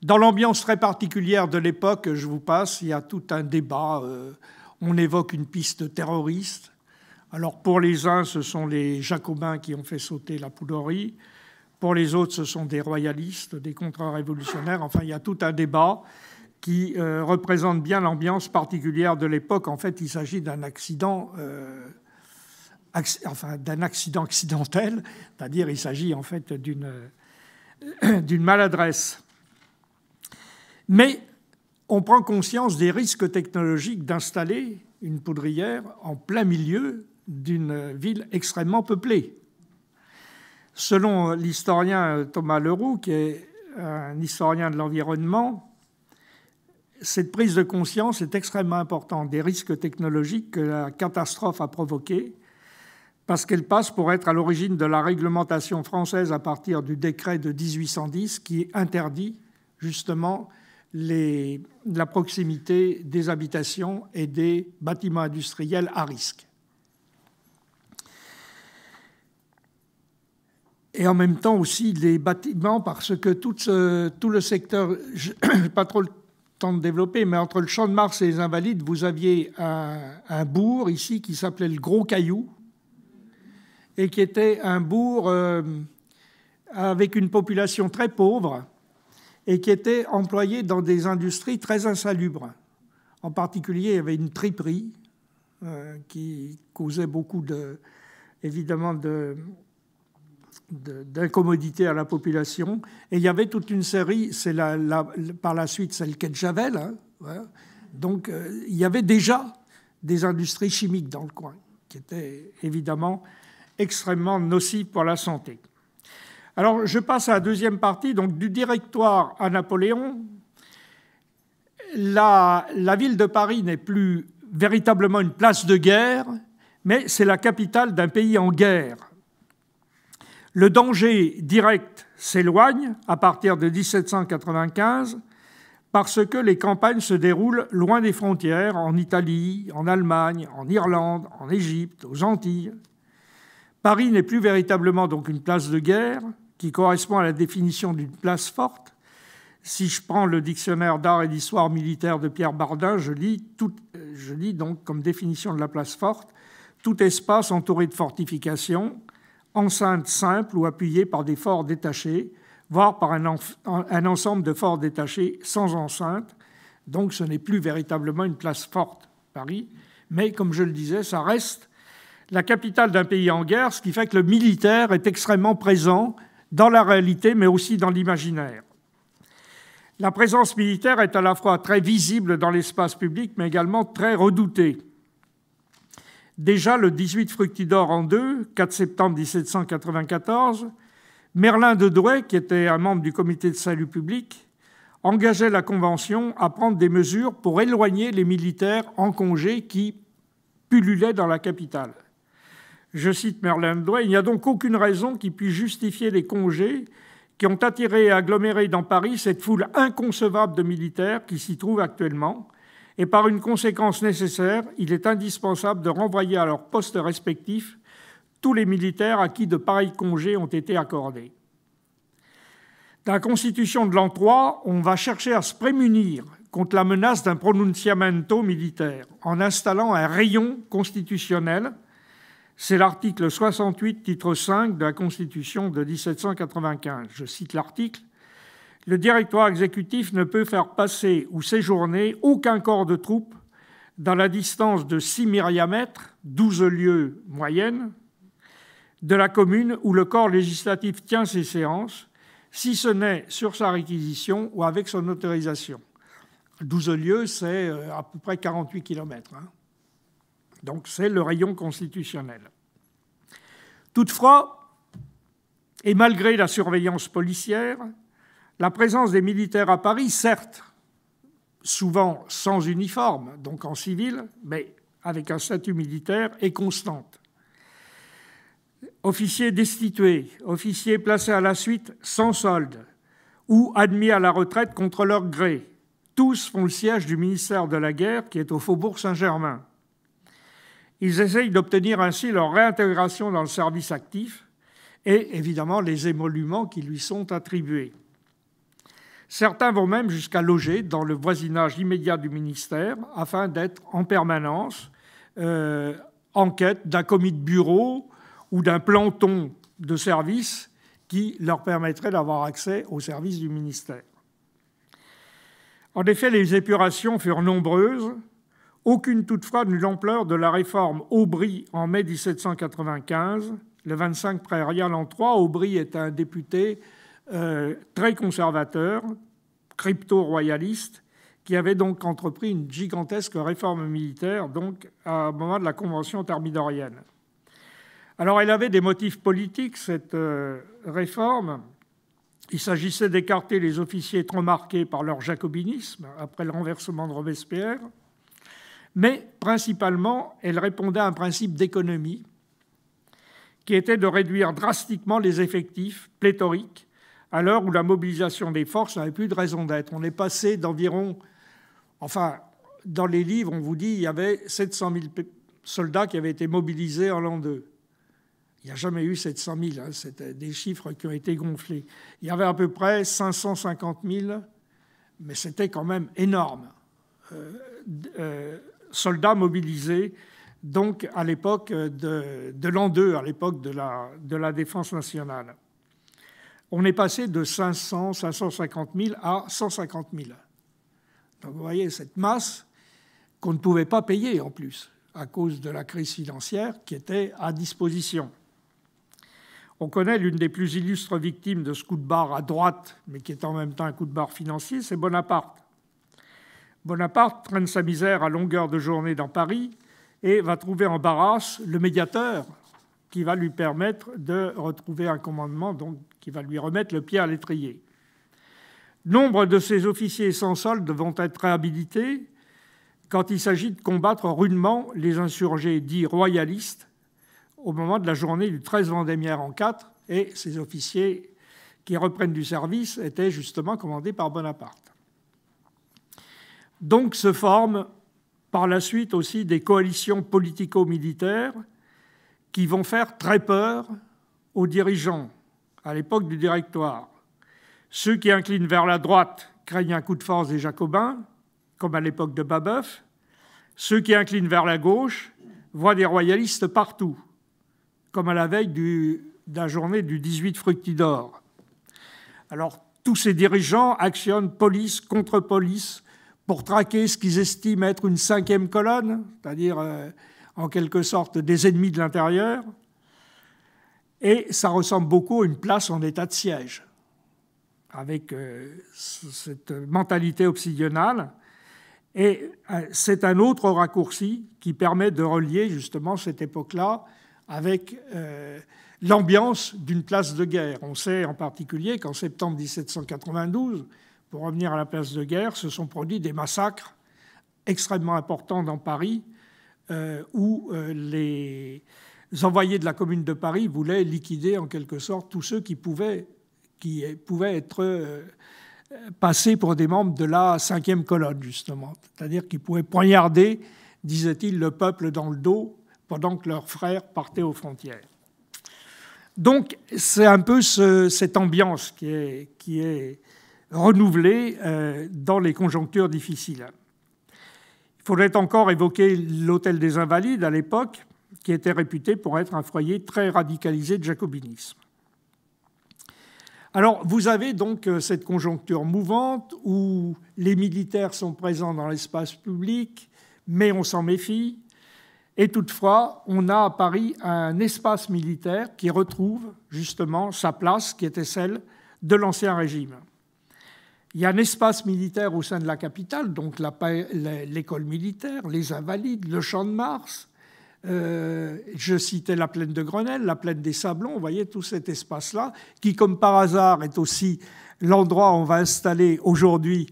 Dans l'ambiance très particulière de l'époque, je vous passe, il y a tout un débat. Euh, on évoque une piste terroriste. Alors pour les uns, ce sont les jacobins qui ont fait sauter la poudrerie. Pour les autres, ce sont des royalistes, des contre-révolutionnaires. Enfin, il y a tout un débat qui euh, représente bien l'ambiance particulière de l'époque. En fait, il s'agit d'un accident, euh, enfin d'un accident accidentel, c'est-à-dire il s'agit en fait d'une d'une maladresse. Mais on prend conscience des risques technologiques d'installer une poudrière en plein milieu d'une ville extrêmement peuplée. Selon l'historien Thomas Leroux, qui est un historien de l'environnement, cette prise de conscience est extrêmement importante des risques technologiques que la catastrophe a provoqués, parce qu'elle passe pour être à l'origine de la réglementation française à partir du décret de 1810 qui interdit justement la proximité des habitations et des bâtiments industriels à risque. Et en même temps aussi les bâtiments, parce que tout, le secteur, je pas trop le de développer, mais entre le Champ de Mars et les Invalides, vous aviez un, un bourg ici qui s'appelait le Gros Caillou, et qui était un bourg euh, avec une population très pauvre, et qui était employé dans des industries très insalubres. En particulier, il y avait une triperie euh, qui causait beaucoup de, évidemment de, d'incommodité à la population. Et il y avait toute une série, c'est la, par la suite c'est le quai de Javel. Hein, Donc euh, il y avait déjà des industries chimiques dans le coin, qui étaient évidemment extrêmement nocives pour la santé. Alors je passe à la deuxième partie, donc du directoire à Napoléon. La, la ville de Paris n'est plus véritablement une place de guerre, mais c'est la capitale d'un pays en guerre. Le danger direct s'éloigne à partir de 1795 parce que les campagnes se déroulent loin des frontières, en Italie, en Allemagne, en Irlande, en Égypte, aux Antilles. Paris n'est plus véritablement donc une place de guerre, qui correspond à la définition d'une place forte. Si je prends le dictionnaire d'art et d'histoire militaire de Pierre Bardin, je lis, je lis donc comme définition de la place forte tout espace entouré de fortifications, enceinte simple ou appuyée par des forts détachés, voire par un, ensemble de forts détachés sans enceinte. Donc ce n'est plus véritablement une place forte, Paris, mais comme je le disais, ça reste la capitale d'un pays en guerre, ce qui fait que le militaire est extrêmement présent dans la réalité, mais aussi dans l'imaginaire. La présence militaire est à la fois très visible dans l'espace public, mais également très redoutée. Déjà le 18 Fructidor en deux, 4 septembre 1794, Merlin de Douai, qui était un membre du comité de salut public, engageait la Convention à prendre des mesures pour éloigner les militaires en congé qui pullulaient dans la capitale. Je cite Merlin de Douai, il n'y a donc aucune raison qui puisse justifier les congés qui ont attiré et aggloméré dans Paris cette foule inconcevable de militaires qui s'y trouvent actuellement, et par une conséquence nécessaire, il est indispensable de renvoyer à leurs postes respectifs tous les militaires à qui de pareils congés ont été accordés. Dans la Constitution de l'an 3, on va chercher à se prémunir contre la menace d'un pronunciamento militaire en installant un rayon constitutionnel. C'est l'article 68, titre 5 de la Constitution de 1795. Je cite l'article. Le directoire exécutif ne peut faire passer ou séjourner aucun corps de troupes dans la distance de 6 myriamètres, 12 lieues moyennes, de la commune où le corps législatif tient ses séances, si ce n'est sur sa réquisition ou avec son autorisation. 12 lieues, c'est euh, à peu près 48 kilomètres. Hein. Donc c'est le rayon constitutionnel. Toutefois, et malgré la surveillance policière, la présence des militaires à Paris, certes, souvent sans uniforme, donc en civil, mais avec un statut militaire, est constante. Officiers destitués, officiers placés à la suite sans solde ou admis à la retraite contre leur gré, tous font le siège du ministère de la Guerre qui est au Faubourg Saint-Germain. Ils essayent d'obtenir ainsi leur réintégration dans le service actif et évidemment les émoluments qui lui sont attribués. Certains vont même jusqu'à loger dans le voisinage immédiat du ministère afin d'être en permanence euh, en quête d'un commis de bureau ou d'un planton de service qui leur permettrait d'avoir accès aux services du ministère. En effet, les épurations furent nombreuses aucune toutefois n'eut l'ampleur de la réforme Aubry en mai 1795. Le 25 prairial en 3, Aubry est un député euh, très conservateur, crypto-royaliste, qui avait donc entrepris une gigantesque réforme militaire donc à moment de la Convention thermidorienne. Alors elle avait des motifs politiques, cette euh, réforme. Il s'agissait d'écarter les officiers trop marqués par leur jacobinisme après le renversement de Robespierre mais principalement, elle répondait à un principe d'économie qui était de réduire drastiquement les effectifs pléthoriques à l'heure où la mobilisation des forces n'avait plus de raison d'être. On est passé d'environ, enfin, dans les livres, on vous dit il y avait 700 000 soldats qui avaient été mobilisés en l'an 2. Il n'y a jamais eu 700 000, hein, c'était des chiffres qui ont été gonflés. Il y avait à peu près 550 000, mais c'était quand même énorme. Euh, euh, soldats mobilisés donc à l'époque de, l'an 2, à l'époque de la défense nationale. On est passé de 500, 550 000 à 150 000. Donc vous voyez cette masse qu'on ne pouvait pas payer en plus à cause de la crise financière qui était à disposition. On connaît l'une des plus illustres victimes de ce coup de barre à droite, mais qui est en même temps un coup de barre financier, c'est Bonaparte. Bonaparte traîne sa misère à longueur de journée dans Paris et va trouver en Barras le médiateur qui va lui permettre de retrouver un commandement, qui va lui remettre le pied à l'étrier. Nombre de ces officiers sans solde vont être réhabilités quand il s'agit de combattre rudement les insurgés dits royalistes au moment de la journée du 13 Vendémiaire en 4, et ces officiers qui reprennent du service étaient justement commandés par Bonaparte. Donc se forment par la suite aussi des coalitions politico-militaires qui vont faire très peur aux dirigeants à l'époque du directoire. Ceux qui inclinent vers la droite craignent un coup de force des jacobins, comme à l'époque de Babeuf. Ceux qui inclinent vers la gauche voient des royalistes partout, comme à la veille de la journée du 18 Fructidor. Alors, tous ces dirigeants actionnent police contre police pour traquer ce qu'ils estiment être une cinquième colonne, c'est-à-dire euh, en quelque sorte des ennemis de l'intérieur. Et ça ressemble beaucoup à une place en état de siège, avec euh, cette mentalité obsidionale. Et euh, c'est un autre raccourci qui permet de relier justement cette époque-là avec l'ambiance d'une place de guerre. On sait en particulier qu'en septembre 1792, pour revenir à la place de guerre, se sont produits des massacres extrêmement importants dans Paris, euh, où euh, les envoyés de la commune de Paris voulaient liquider en quelque sorte tous ceux qui pouvaient, qui pouvaient être euh, passés pour des membres de la cinquième colonne, justement. C'est-à-dire qu'ils pouvaient poignarder, disait-il, le peuple dans le dos pendant que leurs frères partaient aux frontières. Donc c'est un peu cette ambiance qui est, qui est renouvelée euh, dans les conjonctures difficiles. Il faudrait encore évoquer l'Hôtel des Invalides à l'époque, qui était réputé pour être un foyer très radicalisé de jacobinisme. Alors, vous avez donc euh, cette conjoncture mouvante où les militaires sont présents dans l'espace public, mais on s'en méfie. Et toutefois, on a à Paris un espace militaire qui retrouve justement sa place, qui était celle de l'Ancien Régime. Il y a un espace militaire au sein de la capitale, donc l'école militaire, les Invalides, le Champ de Mars, euh, je citais la plaine de Grenelle, la plaine des Sablons, vous voyez tout cet espace-là, qui, comme par hasard, est aussi l'endroit où on va installer aujourd'hui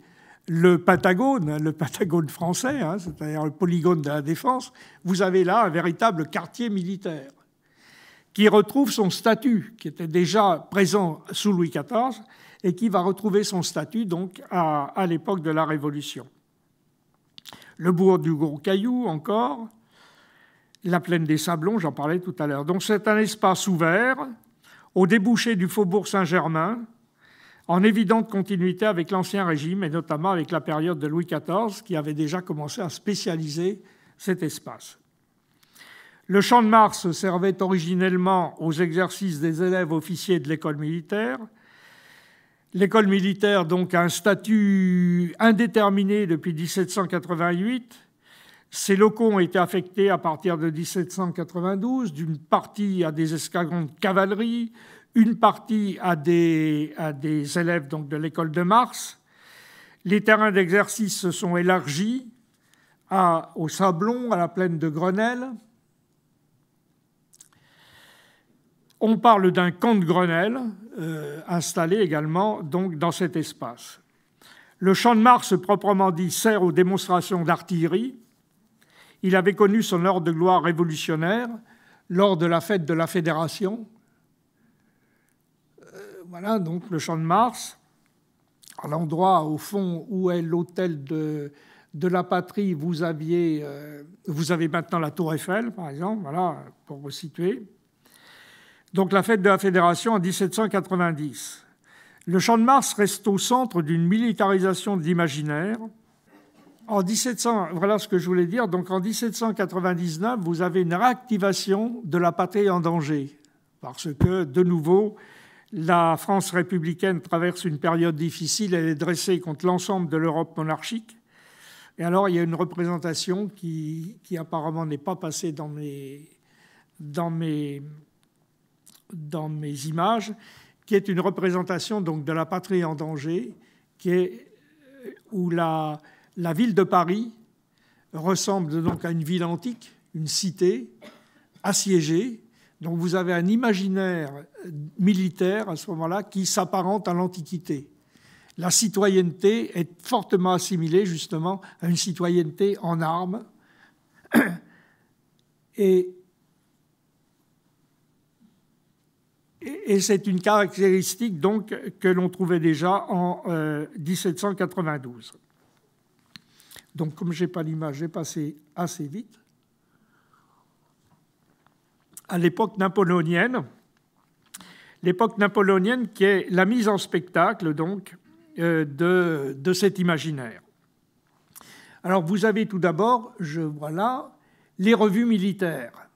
le Patagone, le Patagone français, hein, c'est-à-dire le polygone de la défense. Vous avez là un véritable quartier militaire qui retrouve son statut, qui était déjà présent sous Louis XIV, et qui va retrouver son statut donc à, l'époque de la Révolution. Le bourg du Gros Caillou encore, la plaine des Sablons, j'en parlais tout à l'heure. Donc c'est un espace ouvert au débouché du faubourg Saint-Germain, en évidente continuité avec l'Ancien Régime et notamment avec la période de Louis XIV qui avait déjà commencé à spécialiser cet espace. Le champ de Mars servait originellement aux exercices des élèves officiers de l'école militaire. L'école militaire donc a un statut indéterminé depuis 1788 ces locaux ont été affectés à partir de 1792, d'une partie à des escadrons de cavalerie, une partie à des, élèves donc, de l'école de Mars. Les terrains d'exercice se sont élargis au Sablon, à la plaine de Grenelle. On parle d'un camp de Grenelle euh, installé également donc, dans cet espace. Le champ de Mars, proprement dit, sert aux démonstrations d'artillerie il avait connu son heure de gloire révolutionnaire lors de la fête de la Fédération. Euh, voilà, donc le Champ de Mars, à l'endroit au fond où est l'hôtel de, la patrie, euh, vous avez maintenant la Tour Eiffel, par exemple, voilà, pour vous situer. Donc la fête de la Fédération en 1790. Le Champ de Mars reste au centre d'une militarisation de l'imaginaire en 1700, voilà ce que je voulais dire. Donc en 1799, vous avez une réactivation de la patrie en danger, parce que, de nouveau, la France républicaine traverse une période difficile, elle est dressée contre l'ensemble de l'Europe monarchique. Et alors, il y a une représentation qui, qui apparemment n'est pas passée dans mes, dans, mes, dans mes images, qui est une représentation donc, de la patrie en danger, qui est où la, ville de Paris ressemble donc à une ville antique, une cité assiégée. Donc vous avez un imaginaire militaire à ce moment-là qui s'apparente à l'Antiquité. La citoyenneté est fortement assimilée justement à une citoyenneté en armes. Et, et c'est une caractéristique donc que l'on trouvait déjà en 1792. Euh, donc, comme je n'ai pas l'image, j'ai passé assez vite. À l'époque napoléonienne, l'époque napoléonienne qui est la mise en spectacle donc euh, de, de cet imaginaire. Alors, vous avez tout d'abord, je voilà, les revues militaires.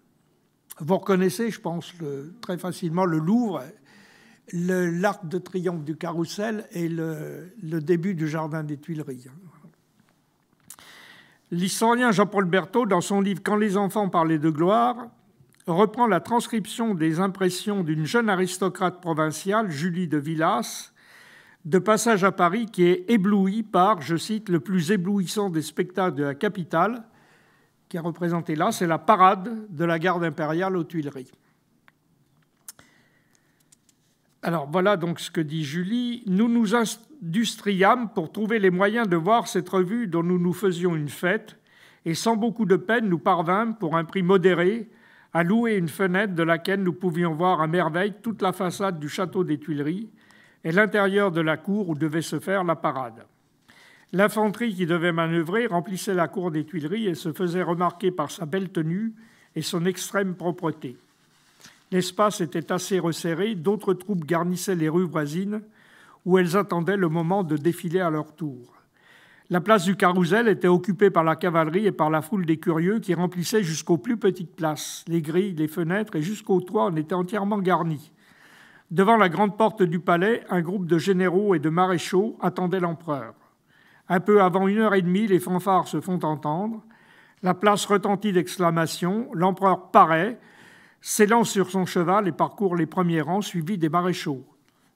Vous reconnaissez, je pense, très facilement le Louvre, l'arc de triomphe du carrousel et le, le, début du jardin des Tuileries. L'historien Jean-Paul Berthaud, dans son livre Quand les enfants parlaient de gloire, reprend la transcription des impressions d'une jeune aristocrate provinciale, Julie de Villas, de passage à Paris, qui est éblouie par, je cite, le plus éblouissant des spectacles de la capitale, qui est représenté là, c'est la parade de la garde impériale aux Tuileries. Alors voilà donc ce que dit Julie. Nous nous industriâmes pour trouver les moyens de voir cette revue dont nous nous faisions une fête, et sans beaucoup de peine nous parvînmes, pour un prix modéré, à louer une fenêtre de laquelle nous pouvions voir à merveille toute la façade du château des Tuileries et l'intérieur de la cour où devait se faire la parade. L'infanterie qui devait manœuvrer remplissait la cour des Tuileries et se faisait remarquer par sa belle tenue et son extrême propreté. L'espace était assez resserré, d'autres troupes garnissaient les rues voisines où elles attendaient le moment de défiler à leur tour. La place du Carrousel était occupée par la cavalerie et par la foule des curieux qui remplissaient jusqu'aux plus petites places. Les grilles, les fenêtres et jusqu'au toit en étaient entièrement garnis. Devant la grande porte du palais, un groupe de généraux et de maréchaux attendait l'empereur. Un peu avant une heure et demie, les fanfares se font entendre. La place retentit d'exclamations. L'empereur paraît, s'élance sur son cheval et parcourt les premiers rangs, suivi des maréchaux.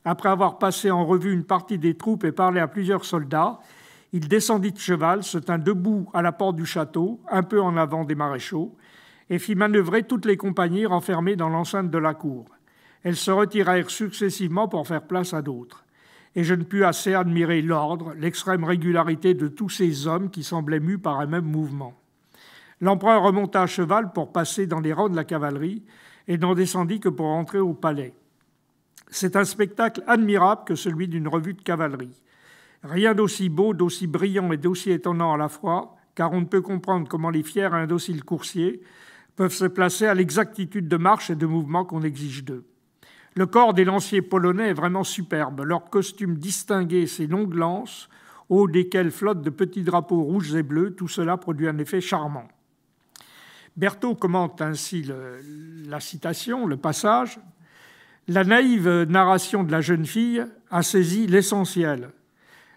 Après avoir passé en revue une partie des troupes et parlé à plusieurs soldats, il descendit de cheval, se tint debout à la porte du château, un peu en avant des maréchaux, et fit manœuvrer toutes les compagnies renfermées dans l'enceinte de la cour. Elles se retirèrent successivement pour faire place à d'autres. Et je ne pus assez admirer l'ordre, l'extrême régularité de tous ces hommes qui semblaient mus par un même mouvement. L'empereur remonta à cheval pour passer dans les rangs de la cavalerie et n'en descendit que pour entrer au palais. C'est un spectacle admirable que celui d'une revue de cavalerie. Rien d'aussi beau, d'aussi brillant et d'aussi étonnant à la fois, car on ne peut comprendre comment les fiers et indociles coursiers peuvent se placer à l'exactitude de marche et de mouvement qu'on exige d'eux. Le corps des lanciers polonais est vraiment superbe. Leur costume distingué, ses longues lances, haut desquelles flottent de petits drapeaux rouges et bleus, tout cela produit un effet charmant. Berthaud commente ainsi la citation, le passage. La naïve narration de la jeune fille a saisi l'essentiel.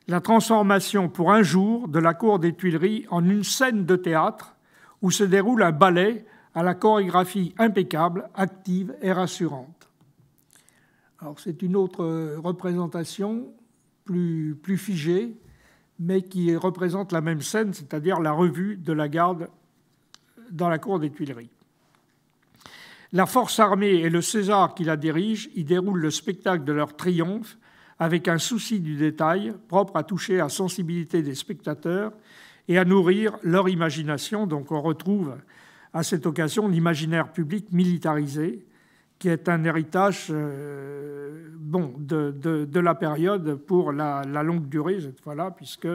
La transformation pour un jour de la cour des Tuileries en une scène de théâtre où se déroule un ballet à la chorégraphie impeccable, active et rassurante. Alors c'est une autre euh, représentation plus, figée, mais qui représente la même scène, c'est-à-dire la revue de la garde dans la cour des Tuileries. La force armée et le César qui la dirige y déroulent le spectacle de leur triomphe avec un souci du détail propre à toucher la sensibilité des spectateurs et à nourrir leur imagination. Donc on retrouve à cette occasion l'imaginaire public militarisé, qui est un héritage euh, bon, de, la période pour la, longue durée, cette fois-là, puisque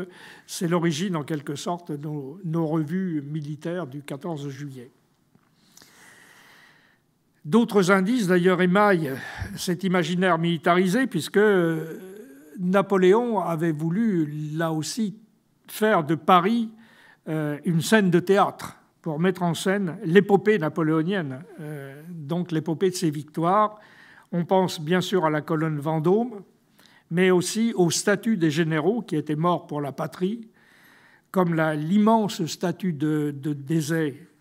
c'est l'origine, en quelque sorte, de nos, revues militaires du 14 juillet. D'autres indices, d'ailleurs, émaillent cet imaginaire militarisé, puisque Napoléon avait voulu, là aussi, faire de Paris euh, une scène de théâtre pour mettre en scène l'épopée napoléonienne, euh, donc l'épopée de ses victoires. On pense bien sûr à la colonne Vendôme, mais aussi au statut des généraux qui étaient morts pour la patrie, comme l'immense statue de, de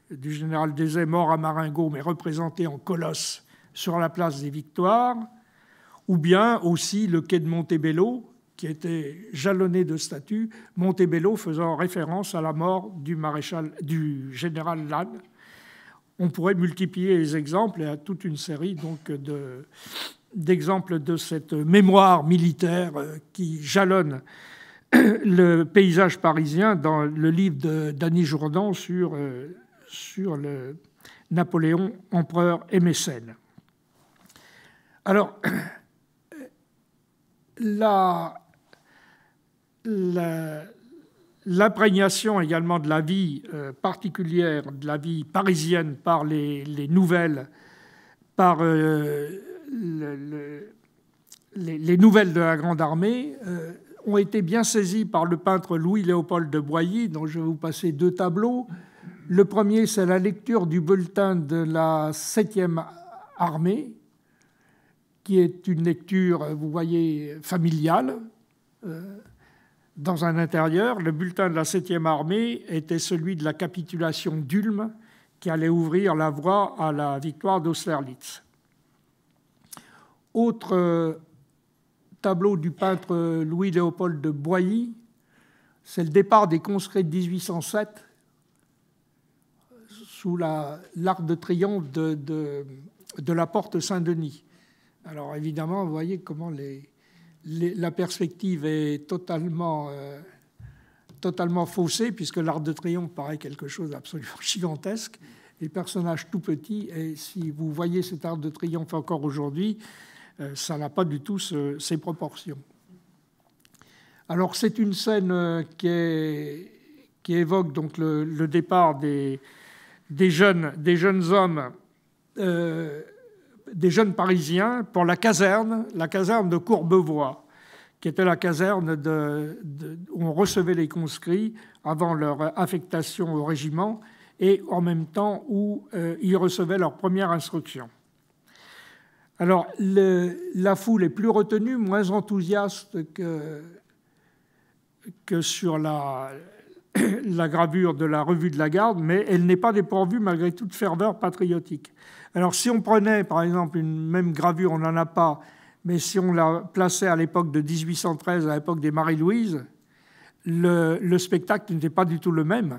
du général Désay, mort à Marengo, mais représenté en colosse sur la place des Victoires, ou bien aussi le quai de Montebello, qui était jalonné de statues, Montebello faisant référence à la mort du, maréchal, du général Lannes. On pourrait multiplier les exemples et à toute une série donc d'exemples de cette mémoire militaire euh, qui jalonne le paysage parisien dans le livre Danny Jourdan sur, euh, sur le Napoléon, empereur et mécène. Alors, la, l'imprégnation également de la vie euh, particulière, de la vie parisienne par les, nouvelles, par euh, les, nouvelles de la Grande Armée, euh, ont été bien saisies par le peintre Louis-Léopold de Boilly, dont je vais vous passer deux tableaux. Le premier, c'est la lecture du bulletin de la 7e armée, qui est une lecture, vous voyez, familiale dans un intérieur, le bulletin de la 7e armée était celui de la capitulation d'Ulm qui allait ouvrir la voie à la victoire d'Austerlitz. Autre euh, tableau du peintre Louis-Léopold de Boilly, c'est le départ des conscrits de 1807 sous l'arc de triomphe de, de la porte Saint-Denis. Alors évidemment, vous voyez comment les, la perspective est totalement, euh, totalement faussée, puisque l'Arc de Triomphe paraît quelque chose d'absolument gigantesque, les personnages tout petits, et si vous voyez cet Arc de Triomphe encore aujourd'hui, euh, ça n'a pas du tout ces proportions. Alors c'est une scène euh, qui, évoque donc le, départ des, jeunes, des jeunes hommes des jeunes Parisiens pour la caserne, la caserne de Courbevoie, qui était la caserne où on recevait les conscrits avant leur affectation au régiment et en même temps où euh, ils recevaient leur première instruction. Alors, la foule est plus retenue, moins enthousiaste que, que sur la, la gravure de la revue de la garde, mais elle n'est pas dépourvue malgré toute ferveur patriotique. Alors si on prenait par exemple une même gravure, on n'en a pas, mais si on la plaçait à l'époque de 1813, à l'époque des Marie-Louise, le, spectacle n'était pas du tout le même,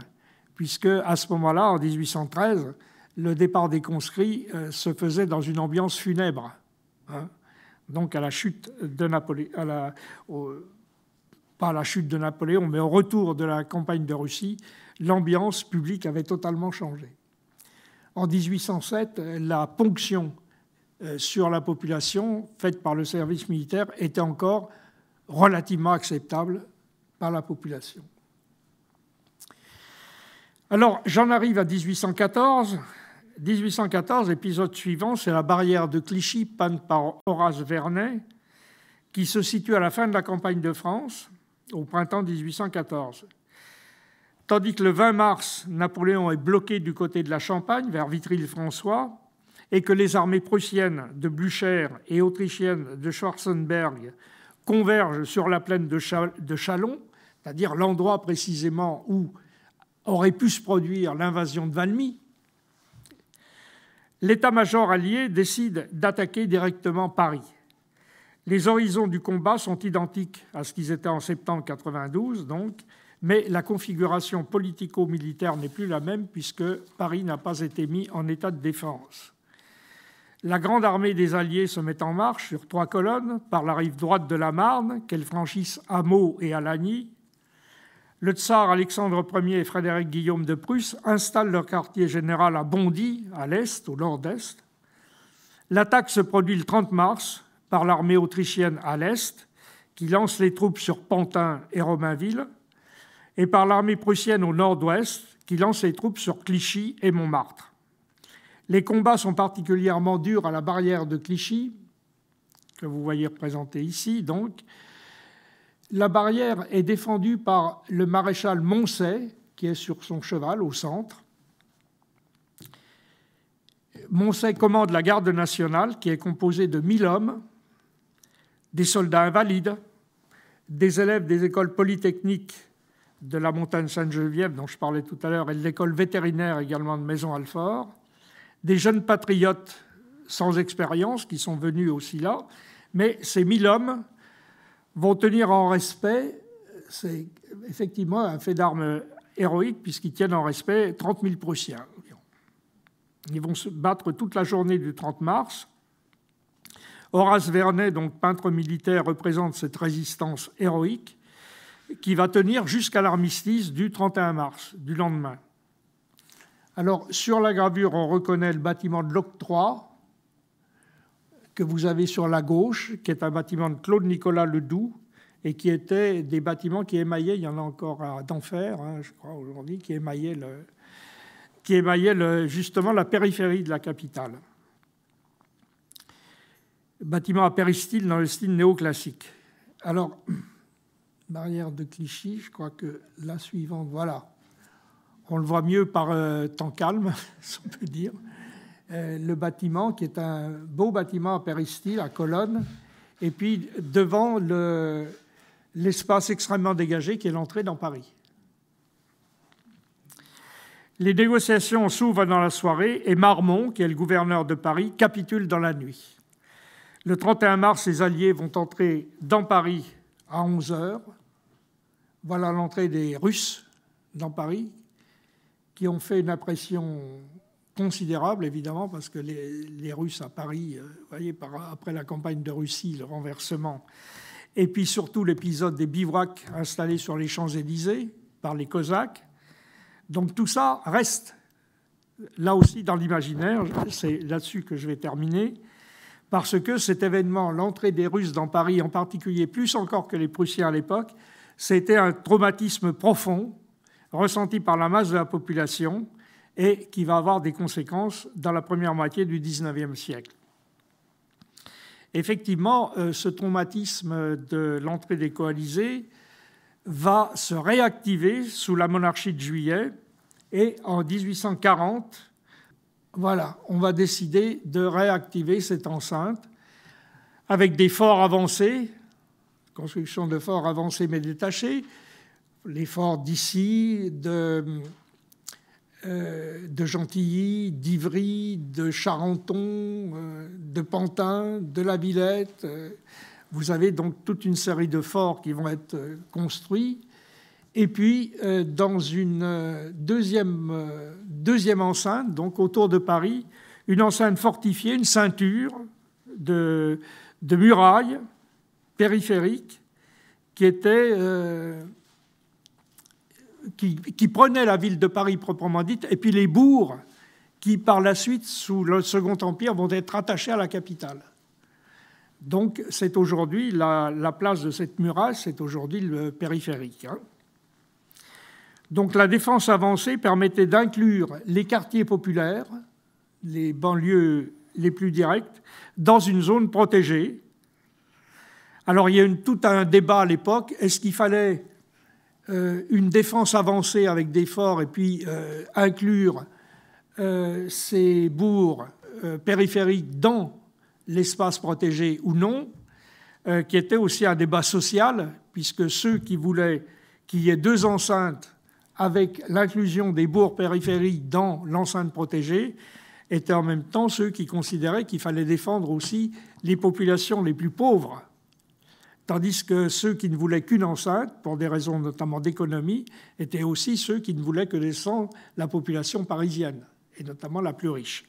puisque à ce moment-là, en 1813, le départ des conscrits euh, se faisait dans une ambiance funèbre. Hein. donc à la chute de Napoléon, pas à la chute de Napoléon, mais au retour de la campagne de Russie, l'ambiance publique avait totalement changé. En 1807, la ponction euh, sur la population faite par le service militaire était encore relativement acceptable par la population. Alors, j'en arrive à 1814. 1814, épisode suivant, c'est la barrière de Clichy, peinte par Horace Vernet, qui se situe à la fin de la campagne de France, au printemps 1814. Tandis que le 20 mars, Napoléon est bloqué du côté de la Champagne, vers Vitry-le-François, et que les armées prussiennes de Blücher et autrichiennes de Schwarzenberg convergent sur la plaine de Chalon, c'est-à-dire l'endroit précisément où aurait pu se produire l'invasion de Valmy, l'état-major allié décide d'attaquer directement Paris. Les horizons du combat sont identiques à ce qu'ils étaient en septembre 92, donc, mais la configuration politico-militaire n'est plus la même puisque Paris n'a pas été mis en état de défense. La grande armée des Alliés se met en marche sur trois colonnes par la rive droite de la Marne, qu'elle franchisse à Meaux et à Lagny. Le tsar Alexandre Ier et Frédéric Guillaume de Prusse installent leur quartier général à Bondy, à l'est, au nord-est. L'attaque se produit le 30 mars par l'armée autrichienne à l'est, qui lance les troupes sur Pantin et Romainville, et par l'armée prussienne au nord-ouest, qui lance les troupes sur Clichy et Montmartre. Les combats sont particulièrement durs à la barrière de Clichy, que vous voyez représentée ici. Donc, la barrière est défendue par le maréchal Moncey, qui est sur son cheval au centre. Moncey commande la garde nationale, qui est composée de 1000 hommes, des soldats invalides, des élèves des écoles polytechniques de la montagne Sainte-Geneviève, dont je parlais tout à l'heure, et de l'école vétérinaire également de Maison-Alfort, des jeunes patriotes sans expérience qui sont venus aussi là, mais ces mille hommes vont tenir en respect, c'est effectivement un fait d'armes héroïque puisqu'ils tiennent en respect 30 000 Prussiens. Ils vont se battre toute la journée du 30 mars. Horace Vernet, donc peintre militaire, représente cette résistance héroïque qui va tenir jusqu'à l'armistice du 31 mars, du lendemain. Alors, sur la gravure, on reconnaît le bâtiment de l'octroi que vous avez sur la gauche, qui est un bâtiment de Claude Nicolas Ledoux, et qui était des bâtiments qui émaillaient, il y en a encore d'enfer, hein, je crois, aujourd'hui, qui émaillaient, le, qui émaillaient justement la périphérie de la capitale. Bâtiment à péristyle dans le style néoclassique. Alors, barrière de Clichy, je crois que la suivante, voilà. On le voit mieux par euh, temps calme, si on peut dire. Euh, le bâtiment, qui est un beau bâtiment à péristyle, à colonne, et puis devant l'espace extrêmement dégagé qui est l'entrée dans Paris. Les négociations s'ouvrent dans la soirée et Marmont, qui est le gouverneur de Paris, capitule dans la nuit. Le 31 mars, les Alliés vont entrer dans Paris à 11 heures. Voilà l'entrée des Russes dans Paris, qui ont fait une impression considérable, évidemment, parce que les, Russes à Paris, euh, après la campagne de Russie, le renversement, et puis surtout l'épisode des bivouacs installés sur les Champs-Élysées par les Cosaques. Donc tout ça reste là aussi dans l'imaginaire, c'est là-dessus que je vais terminer, parce que cet événement, l'entrée des Russes dans Paris en particulier, plus encore que les Prussiens à l'époque, c'était un traumatisme profond ressenti par la masse de la population et qui va avoir des conséquences dans la première moitié du XIXe siècle. Effectivement, euh, ce traumatisme de l'entrée des coalisés va se réactiver sous la monarchie de Juillet et en 1840, voilà, on va décider de réactiver cette enceinte avec des forts avancés, construction de forts avancés mais détachés, les forts d'ici, de, euh, Gentilly, d'Ivry, de Charenton, euh, de Pantin, de la Villette. Euh, vous avez donc toute une série de forts qui vont être construits. Et puis, dans une deuxième, enceinte, donc autour de Paris, une enceinte fortifiée, une ceinture de murailles périphériques qui était qui, prenaient la ville de Paris proprement dite, et puis les bourgs qui, par la suite, sous le Second Empire, vont être attachés à la capitale. Donc, c'est aujourd'hui la, place de cette muraille, c'est aujourd'hui le périphérique. Hein. Donc, la défense avancée permettait d'inclure les quartiers populaires, les banlieues les plus directes, dans une zone protégée. Alors, il y a eu tout un débat à l'époque. Est-ce qu'il fallait euh, une défense avancée avec des forts et puis euh, inclure euh, ces bourgs périphériques dans l'espace protégé ou non, qui était aussi un débat social, puisque ceux qui voulaient qu'il y ait deux enceintes avec l'inclusion des bourgs périphériques dans l'enceinte protégée étaient en même temps ceux qui considéraient qu'il fallait défendre aussi les populations les plus pauvres tandis que ceux qui ne voulaient qu'une enceinte, pour des raisons notamment d'économie, étaient aussi ceux qui ne voulaient que descendre la population parisienne, et notamment la plus riche.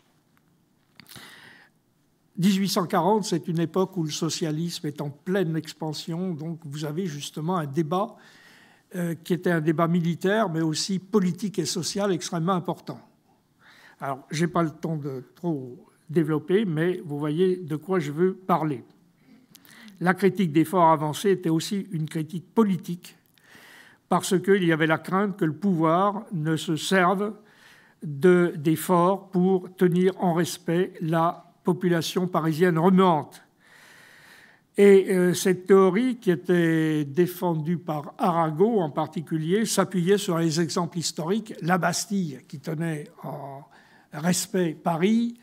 1840, c'est une époque où le socialisme est en pleine expansion, donc vous avez justement un débat euh, qui était un débat militaire, mais aussi politique et social extrêmement important. Alors, je n'ai pas le temps de trop développer, mais vous voyez de quoi je veux parler la critique des forts avancés était aussi une critique politique, parce qu'il y avait la crainte que le pouvoir ne se serve de, pour tenir en respect la population parisienne remuante. Et euh, cette théorie, qui était défendue par Arago en particulier, s'appuyait sur les exemples historiques. La Bastille, qui tenait en respect Paris,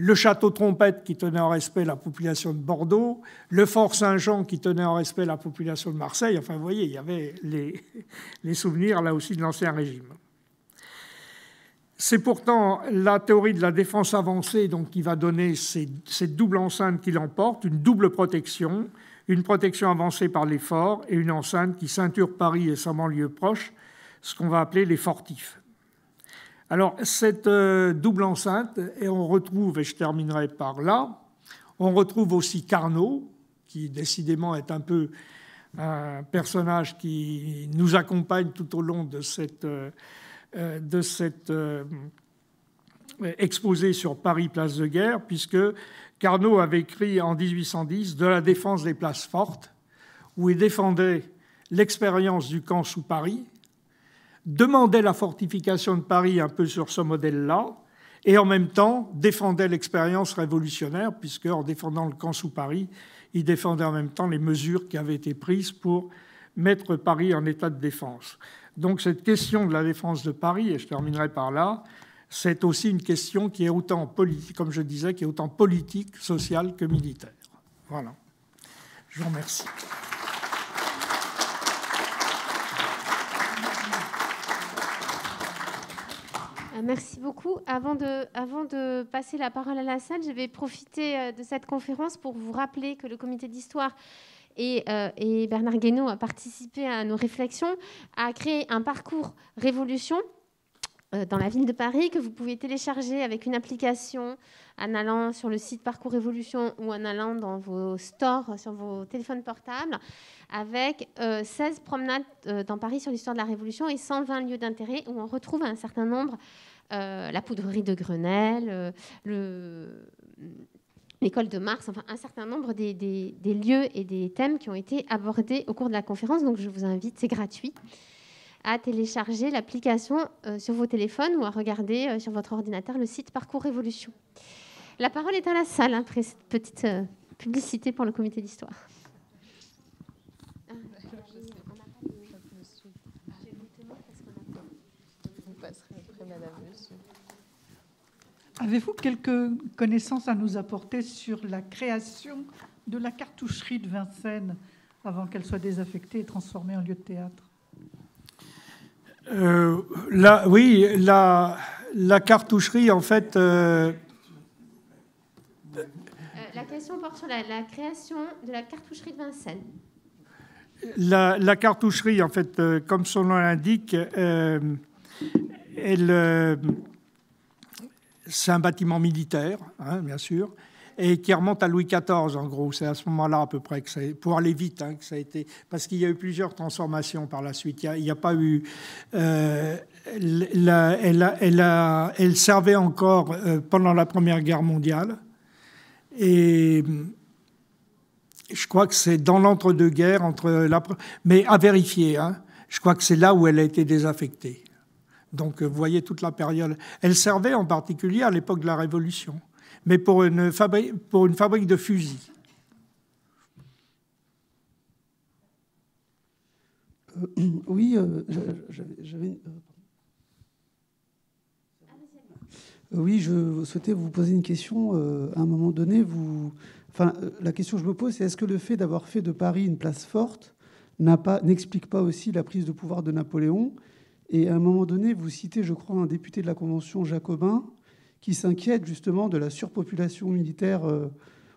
le château Trompette qui tenait en respect la population de Bordeaux, le fort Saint-Jean qui tenait en respect la population de Marseille. Enfin, vous voyez, il y avait les, souvenirs là aussi de l'Ancien Régime. C'est pourtant la théorie de la défense avancée donc, qui va donner cette double enceinte qui l'emporte, une double protection, une protection avancée par les forts et une enceinte qui ceinture Paris et sa banlieue proche, ce qu'on va appeler les fortifs. Alors, cette euh, double enceinte, et on retrouve, et je terminerai par là, on retrouve aussi Carnot, qui décidément est un peu un personnage qui nous accompagne tout au long de cette, euh, euh, de cette exposé sur Paris, place de guerre, puisque Carnot avait écrit en 1810 De la défense des places fortes, où il défendait l'expérience du camp sous Paris, demandait la fortification de Paris un peu sur ce modèle-là, et en même temps défendait l'expérience révolutionnaire, puisque en défendant le camp sous Paris, il défendait en même temps les mesures qui avaient été prises pour mettre Paris en état de défense. Donc cette question de la défense de Paris, et je terminerai par là, c'est aussi une question qui est autant politique, comme je disais, qui est autant politique, sociale que militaire. Voilà. Je vous remercie. Merci beaucoup. Avant de, passer la parole à la salle, je vais profiter euh, de cette conférence pour vous rappeler que le comité d'histoire et, euh, et, Bernard Guénaud a participé à nos réflexions, a créé un parcours révolution dans la ville de Paris que vous pouvez télécharger avec une application en allant sur le site Parcours Révolution ou en allant dans vos stores sur vos téléphones portables avec 16 promenades dans Paris sur l'histoire de la Révolution et 120 lieux d'intérêt où on retrouve un certain nombre euh, la poudrerie de Grenelle, euh, l'école de Mars, enfin un certain nombre des, lieux et des thèmes qui ont été abordés au cours de la conférence. Donc je vous invite, c'est gratuit, à télécharger l'application euh, sur vos téléphones ou à regarder sur votre ordinateur le site Parcours Révolution. La parole est à la salle hein, après cette petite publicité pour le comité d'histoire. Avez-vous quelques connaissances à nous apporter sur la création de la cartoucherie de Vincennes avant qu'elle soit désaffectée et transformée en lieu de théâtre? Euh, Oui, la, la, cartoucherie, en fait. Euh, euh, la question porte sur la, création de la cartoucherie de Vincennes. La, la cartoucherie, en fait, comme son nom l'indique, elle c'est un bâtiment militaire, hein, bien sûr, et qui remonte à Louis XIV, en gros. C'est à ce moment-là, à peu près, que ça, pour aller vite, hein, que ça a été. Parce qu'il y a eu plusieurs transformations par la suite. Il n'y a, pas eu. Euh, elle, servait encore euh, pendant la Première Guerre mondiale. Et je crois que c'est dans l'entre-deux-guerres, entre mais à vérifier. Hein, je crois que c'est là où elle a été désaffectée. Donc vous voyez toute la période. Elle servait en particulier à l'époque de la Révolution, mais pour une fabrique, de fusils. Euh, oui, euh. Euh, oui, je souhaitais vous poser une question. à un moment donné, la question que je me pose, c'est est-ce que le fait d'avoir fait de Paris une place forte n'explique pas aussi la prise de pouvoir de Napoléon et à un moment donné, vous citez, je crois, un député de la Convention jacobin qui s'inquiète justement de la surpopulation militaire euh,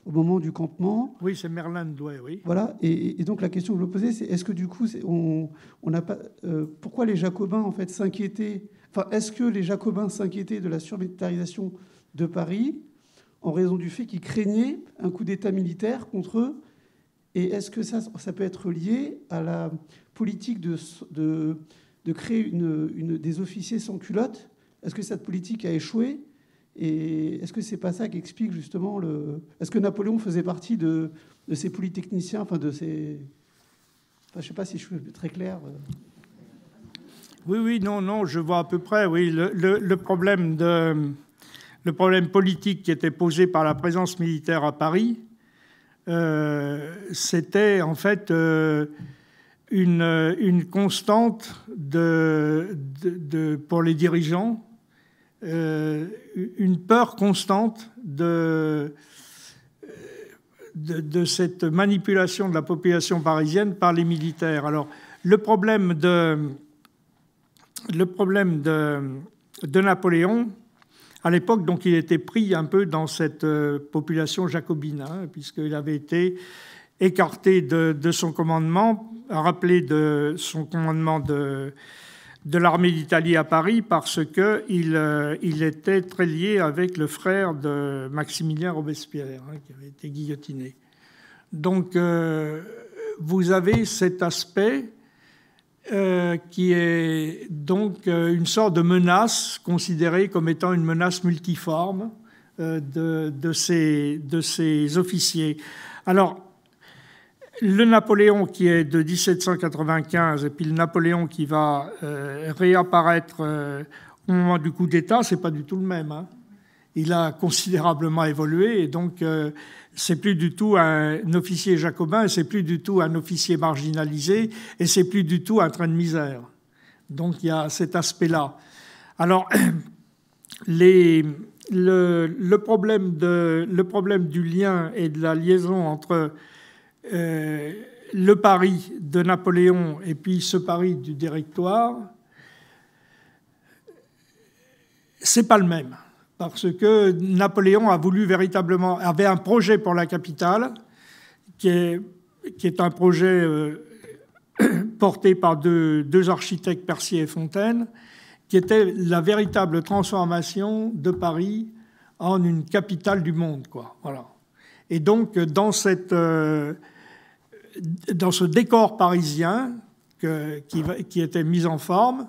au moment du campement. Oui, c'est Merlin Douai, oui. Voilà. Et, donc la question que je me posais, c'est est-ce que du coup, on n'a pas, euh, pourquoi les Jacobins en fait s'inquiétaient Enfin, est-ce que les Jacobins s'inquiétaient de la surmilitarisation de Paris en raison du fait qu'ils craignaient un coup d'État militaire contre eux? Et est-ce que ça, ça peut être lié à la politique de, de de créer des officiers sans culotte. Est-ce que cette politique a échoué? Et est-ce que c'est pas ça qui explique justement le. Est-ce que Napoléon faisait partie de, ces polytechniciens, enfin de sais pas si je suis très clair. Euh. Oui, oui, non, non, je vois à peu près. Oui, le, problème de le problème politique qui était posé par la présence militaire à Paris, euh, c'était en fait euh, une, constante pour les dirigeants, euh, une peur constante de, cette manipulation de la population parisienne par les militaires. Alors, le problème de, Napoléon, à l'époque, donc, il était pris un peu dans cette euh, population jacobine, hein, puisqu'il avait été écarté de son commandement rappelé de son commandement de, l'armée d'Italie à Paris parce qu'il euh, il était très lié avec le frère de Maximilien Robespierre, hein, qui avait été guillotiné. Donc, euh, vous avez cet aspect euh, qui est donc une sorte de menace considérée comme étant une menace multiforme de, ces, de ces officiers. Alors, le Napoléon qui est de 1795 et puis le Napoléon qui va euh, réapparaître euh, au moment du coup d'État, c'est pas du tout le même. Hein. Il a considérablement évolué et donc euh, c'est plus du tout un officier jacobin, c'est plus du tout un officier marginalisé et c'est plus du tout un train de misère. Donc il y a cet aspect-là. Alors le problème du lien et de la liaison entre euh, le Paris de Napoléon et puis ce Paris du Directoire, c'est pas le même. Parce que Napoléon a voulu véritablement, avait un projet pour la capitale, qui est, qui est un projet euh, porté par deux, deux, architectes, Percier et Fontaine, qui était la véritable transformation de Paris en une capitale du monde. Quoi. Voilà. Et donc, dans cette, euh, dans ce décor parisien qui, était mis en forme,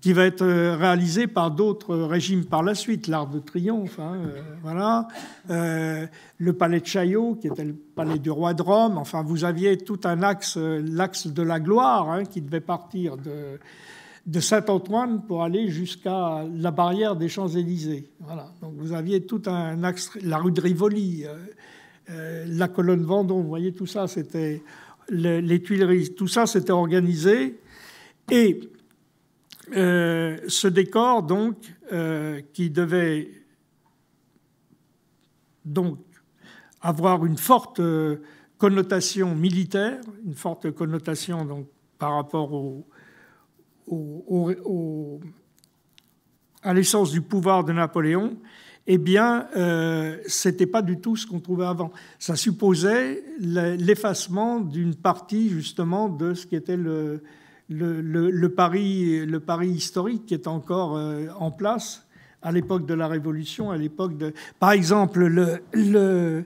qui va être réalisé par d'autres régimes par la suite, l'Arc de Triomphe, hein, euh, voilà, euh, le palais de Chaillot, qui était le palais du roi de Rome. Enfin, vous aviez tout un axe, l'axe de la gloire, hein, qui devait partir de, Saint-Antoine pour aller jusqu'à la barrière des Champs-Élysées. Voilà. Donc vous aviez tout un axe, la rue de Rivoli, euh, la colonne Vendôme, vous voyez, tout ça, c'était les, Tuileries, tout ça s'était organisé. Et euh, ce décor, donc, euh, qui devait donc avoir une forte connotation militaire, une forte connotation donc, par rapport à l'essence du pouvoir de Napoléon, eh bien, euh, ce n'était pas du tout ce qu'on trouvait avant. Ça supposait l'effacement d'une partie, justement, de ce qui était le, le, Paris, le historique qui est encore euh, en place à l'époque de la Révolution, à l'époque de... Par exemple, le, le,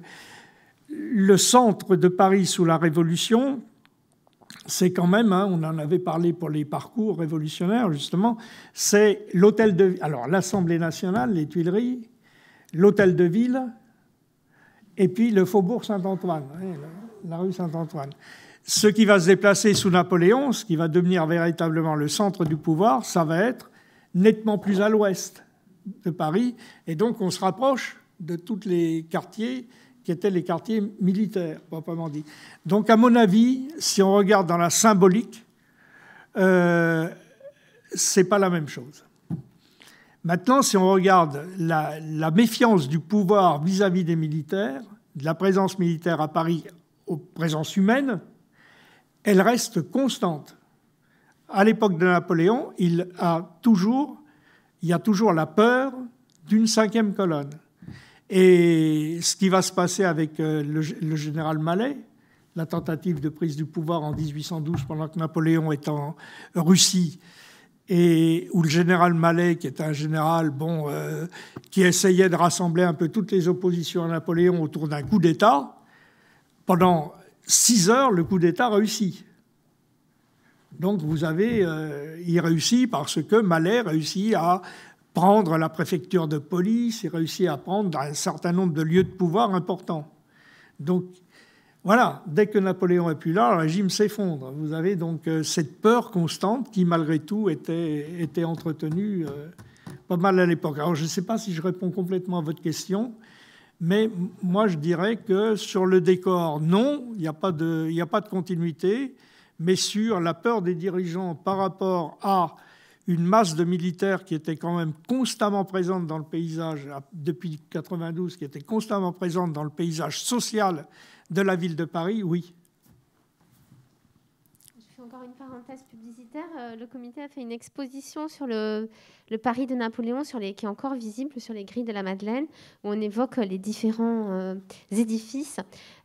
le centre de Paris sous la Révolution, c'est quand même, hein, on en avait parlé pour les parcours révolutionnaires justement, c'est l'hôtel de, alors l'Assemblée nationale, les Tuileries, l'hôtel de ville, et puis le faubourg Saint-Antoine, hein, la rue Saint-Antoine. Ce qui va se déplacer sous Napoléon, ce qui va devenir véritablement le centre du pouvoir, ça va être nettement plus à l'ouest de Paris, et donc on se rapproche de tous les quartiers qui étaient les quartiers militaires, proprement dit. Donc, à mon avis, si on regarde dans la symbolique, euh, c'est pas la même chose. Maintenant, si on regarde la, méfiance du pouvoir vis-à-vis des militaires, de la présence militaire à Paris aux présences humaines, elle reste constante. À l'époque de Napoléon, il, a toujours, il y a toujours la peur d'une cinquième colonne. Et ce qui va se passer avec euh, le, général Mallet, la tentative de prise du pouvoir en 1812 pendant que Napoléon est en Russie, et où le général Mallet, qui est un général bon, euh, qui essayait de rassembler un peu toutes les oppositions à Napoléon autour d'un coup d'État, pendant six heures, le coup d'État réussit. Donc vous avez, euh, il réussit parce que Mallet réussit à prendre la préfecture de police et réussit à prendre un certain nombre de lieux de pouvoir importants. Donc voilà, dès que Napoléon est plus là, le régime s'effondre. Vous avez donc euh, cette peur constante qui, malgré tout, était, était entretenue euh, pas mal à l'époque. Alors je ne sais pas si je réponds complètement à votre question, mais moi je dirais que sur le décor, non, il n'y a, pas de, a pas de continuité, mais sur la peur des dirigeants par rapport à une masse de militaires qui était quand même constamment présente dans le paysage, depuis 92, qui était constamment présente dans le paysage social de la ville de Paris, oui. Je fais encore une parenthèse publicitaire. Euh, le comité a fait une exposition sur le, Paris de Napoléon, qui est encore visible sur les grilles de la Madeleine, où on évoque les différents euh, édifices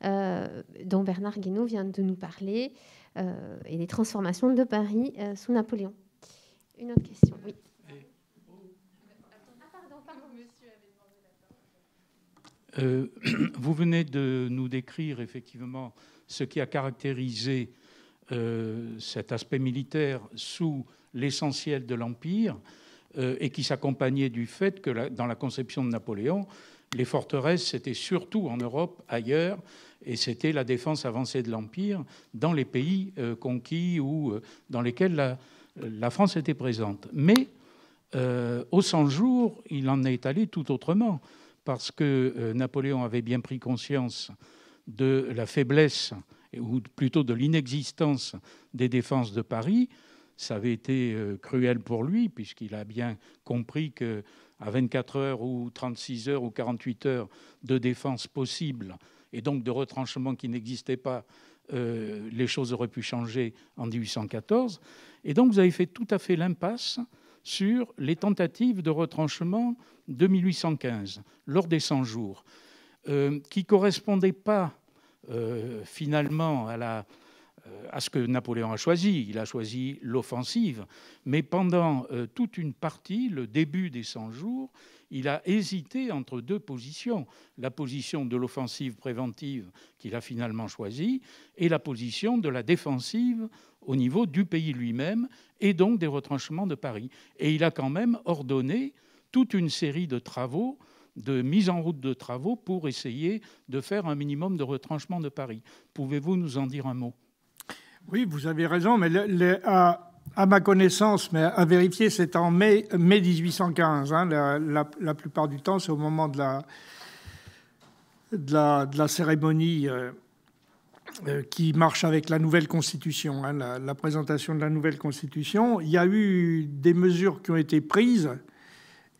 euh, dont Bernard Guénaud vient de nous parler, et les transformations de Paris sous Napoléon. Une autre question, oui. Euh, vous venez de nous décrire effectivement ce qui a caractérisé euh, cet aspect militaire sous l'essentiel de l'Empire euh, et qui s'accompagnait du fait que dans la conception de Napoléon, les forteresses, c'était surtout en Europe, ailleurs, et c'était la défense avancée de l'Empire dans les pays conquis ou dans lesquels la, la France était présente. Mais au 100 jours, il en est allé tout autrement, parce que euh, Napoléon avait bien pris conscience de la faiblesse, ou plutôt de l'inexistence des défenses de Paris. Ça avait été euh, cruel pour lui, puisqu'il a bien compris que à 24 heures ou 36 heures ou 48 heures de défense possible, et donc de retranchement qui n'existait pas, les choses auraient pu changer en 1814. Et donc vous avez fait tout à fait l'impasse sur les tentatives de retranchement de 1815, lors des 100 jours, euh, qui ne correspondaient pas euh, finalement à, euh, à, ce que Napoléon a choisi. Il a choisi l'offensive, mais pendant toute une partie, le début des 100 jours, il a hésité entre deux positions, la position de l'offensive préventive qu'il a finalement choisie et la position de la défensive au niveau du pays lui-même et donc des retranchements de Paris. Et il a quand même ordonné toute une série de travaux, de mise en route de travaux pour essayer de faire un minimum de retranchement de Paris. Pouvez-vous nous en dire un mot? Oui, vous avez raison, mais à, ma connaissance, mais à vérifier, c'est en mai, mai 1815. Hein, la, plupart du temps, c'est au moment de la, de la, de la cérémonie. Euh, euh, qui marche avec la nouvelle constitution, hein, la, présentation de la nouvelle constitution. Il y a eu des mesures qui ont été prises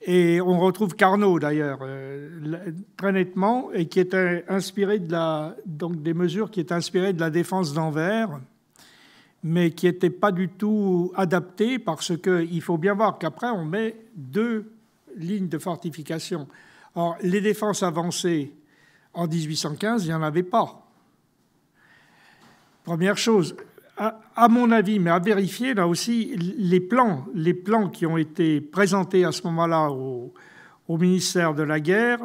Et on retrouve Carnot d'ailleurs, euh, très nettement, et qui était inspiré de la, donc des mesures qui étaient inspirées de la défense d'Anvers, mais qui n'étaient pas du tout adaptées parce qu'il faut bien voir qu'après on met deux lignes de fortification. Alors les défenses avancées en 1815, il n'y en avait pas. Première chose, à, mon avis, mais à vérifier, là aussi, les plans, les plans qui ont été présentés à ce moment-là au, ministère de la Guerre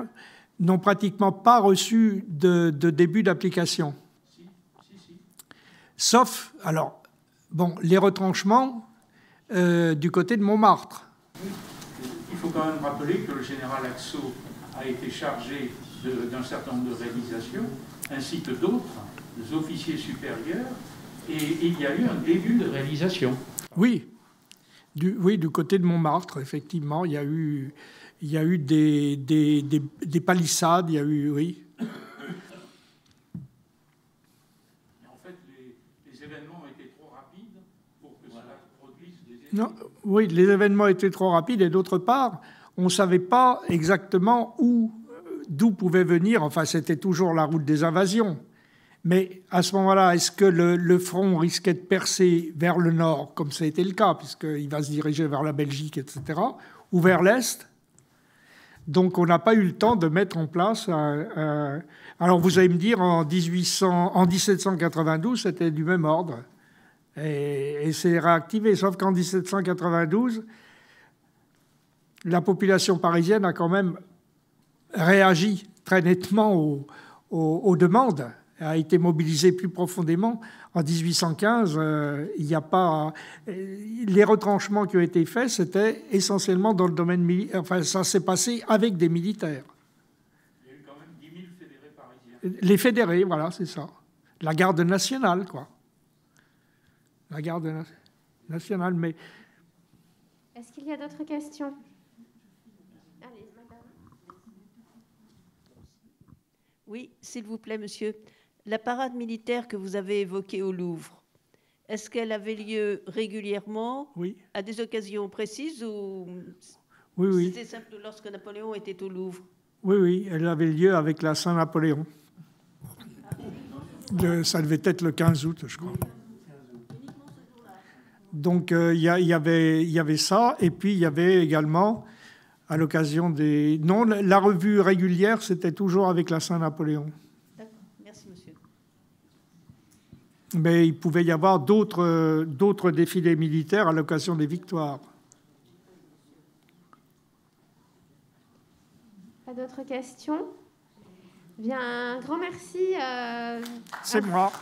n'ont pratiquement pas reçu de, début d'application. Sauf, alors, bon, les retranchements euh, du côté de Montmartre. Il faut quand même rappeler que le général Axo a été chargé d'un certain nombre de réalisations, ainsi que d'autres officiers supérieurs et il y a eu un début de réalisation. Oui, du, oui, du côté de Montmartre, effectivement, il y a eu, il y a eu des, des, des, palissades, il y a eu, oui. En fait, les, événements étaient trop rapides pour que cela produise des effets. Oui, les événements étaient trop rapides et d'autre part, on ne savait pas exactement où, d'où pouvait venir, enfin c'était toujours la route des invasions. Mais à ce moment-là, est-ce que le, front risquait de percer vers le nord, comme ça a été le cas, puisqu'il va se diriger vers la Belgique, etc., ou vers l'est? Donc on n'a pas eu le temps de mettre en place. alors vous allez me dire, en, 1800, en 1792, c'était du même ordre. Et, et c'est réactivé, sauf qu'en 1792, la population parisienne a quand même réagi très nettement aux demandes a été mobilisé plus profondément. En 1815, euh, il n'y a pas. Euh, les retranchements qui ont été faits, c'était essentiellement dans le domaine militaire. Enfin, ça s'est passé avec des militaires. Il y a eu quand même 10 000 fédérés parisiens. Les fédérés, voilà, c'est ça. La garde nationale, quoi. La garde nationale, mais. Est-ce qu'il y a d'autres questions? Allez, madame. Oui, s'il vous plaît, monsieur. La parade militaire que vous avez évoquée au Louvre, est-ce qu'elle avait lieu régulièrement? Oui. À des occasions précises ou oui, oui. c'était simple lorsque Napoléon était au Louvre? Oui, oui, elle avait lieu avec la Saint-Napoléon. ça devait être le 15 août, je crois. Donc euh, il y, y, avait, y avait ça, et puis il y avait également, à l'occasion des... Non, la revue régulière, c'était toujours avec la Saint-Napoléon. mais il pouvait y avoir d'autres défilés militaires à l'occasion des victoires. Pas d'autres questions? Bien, un grand merci. Euh, C'est moi.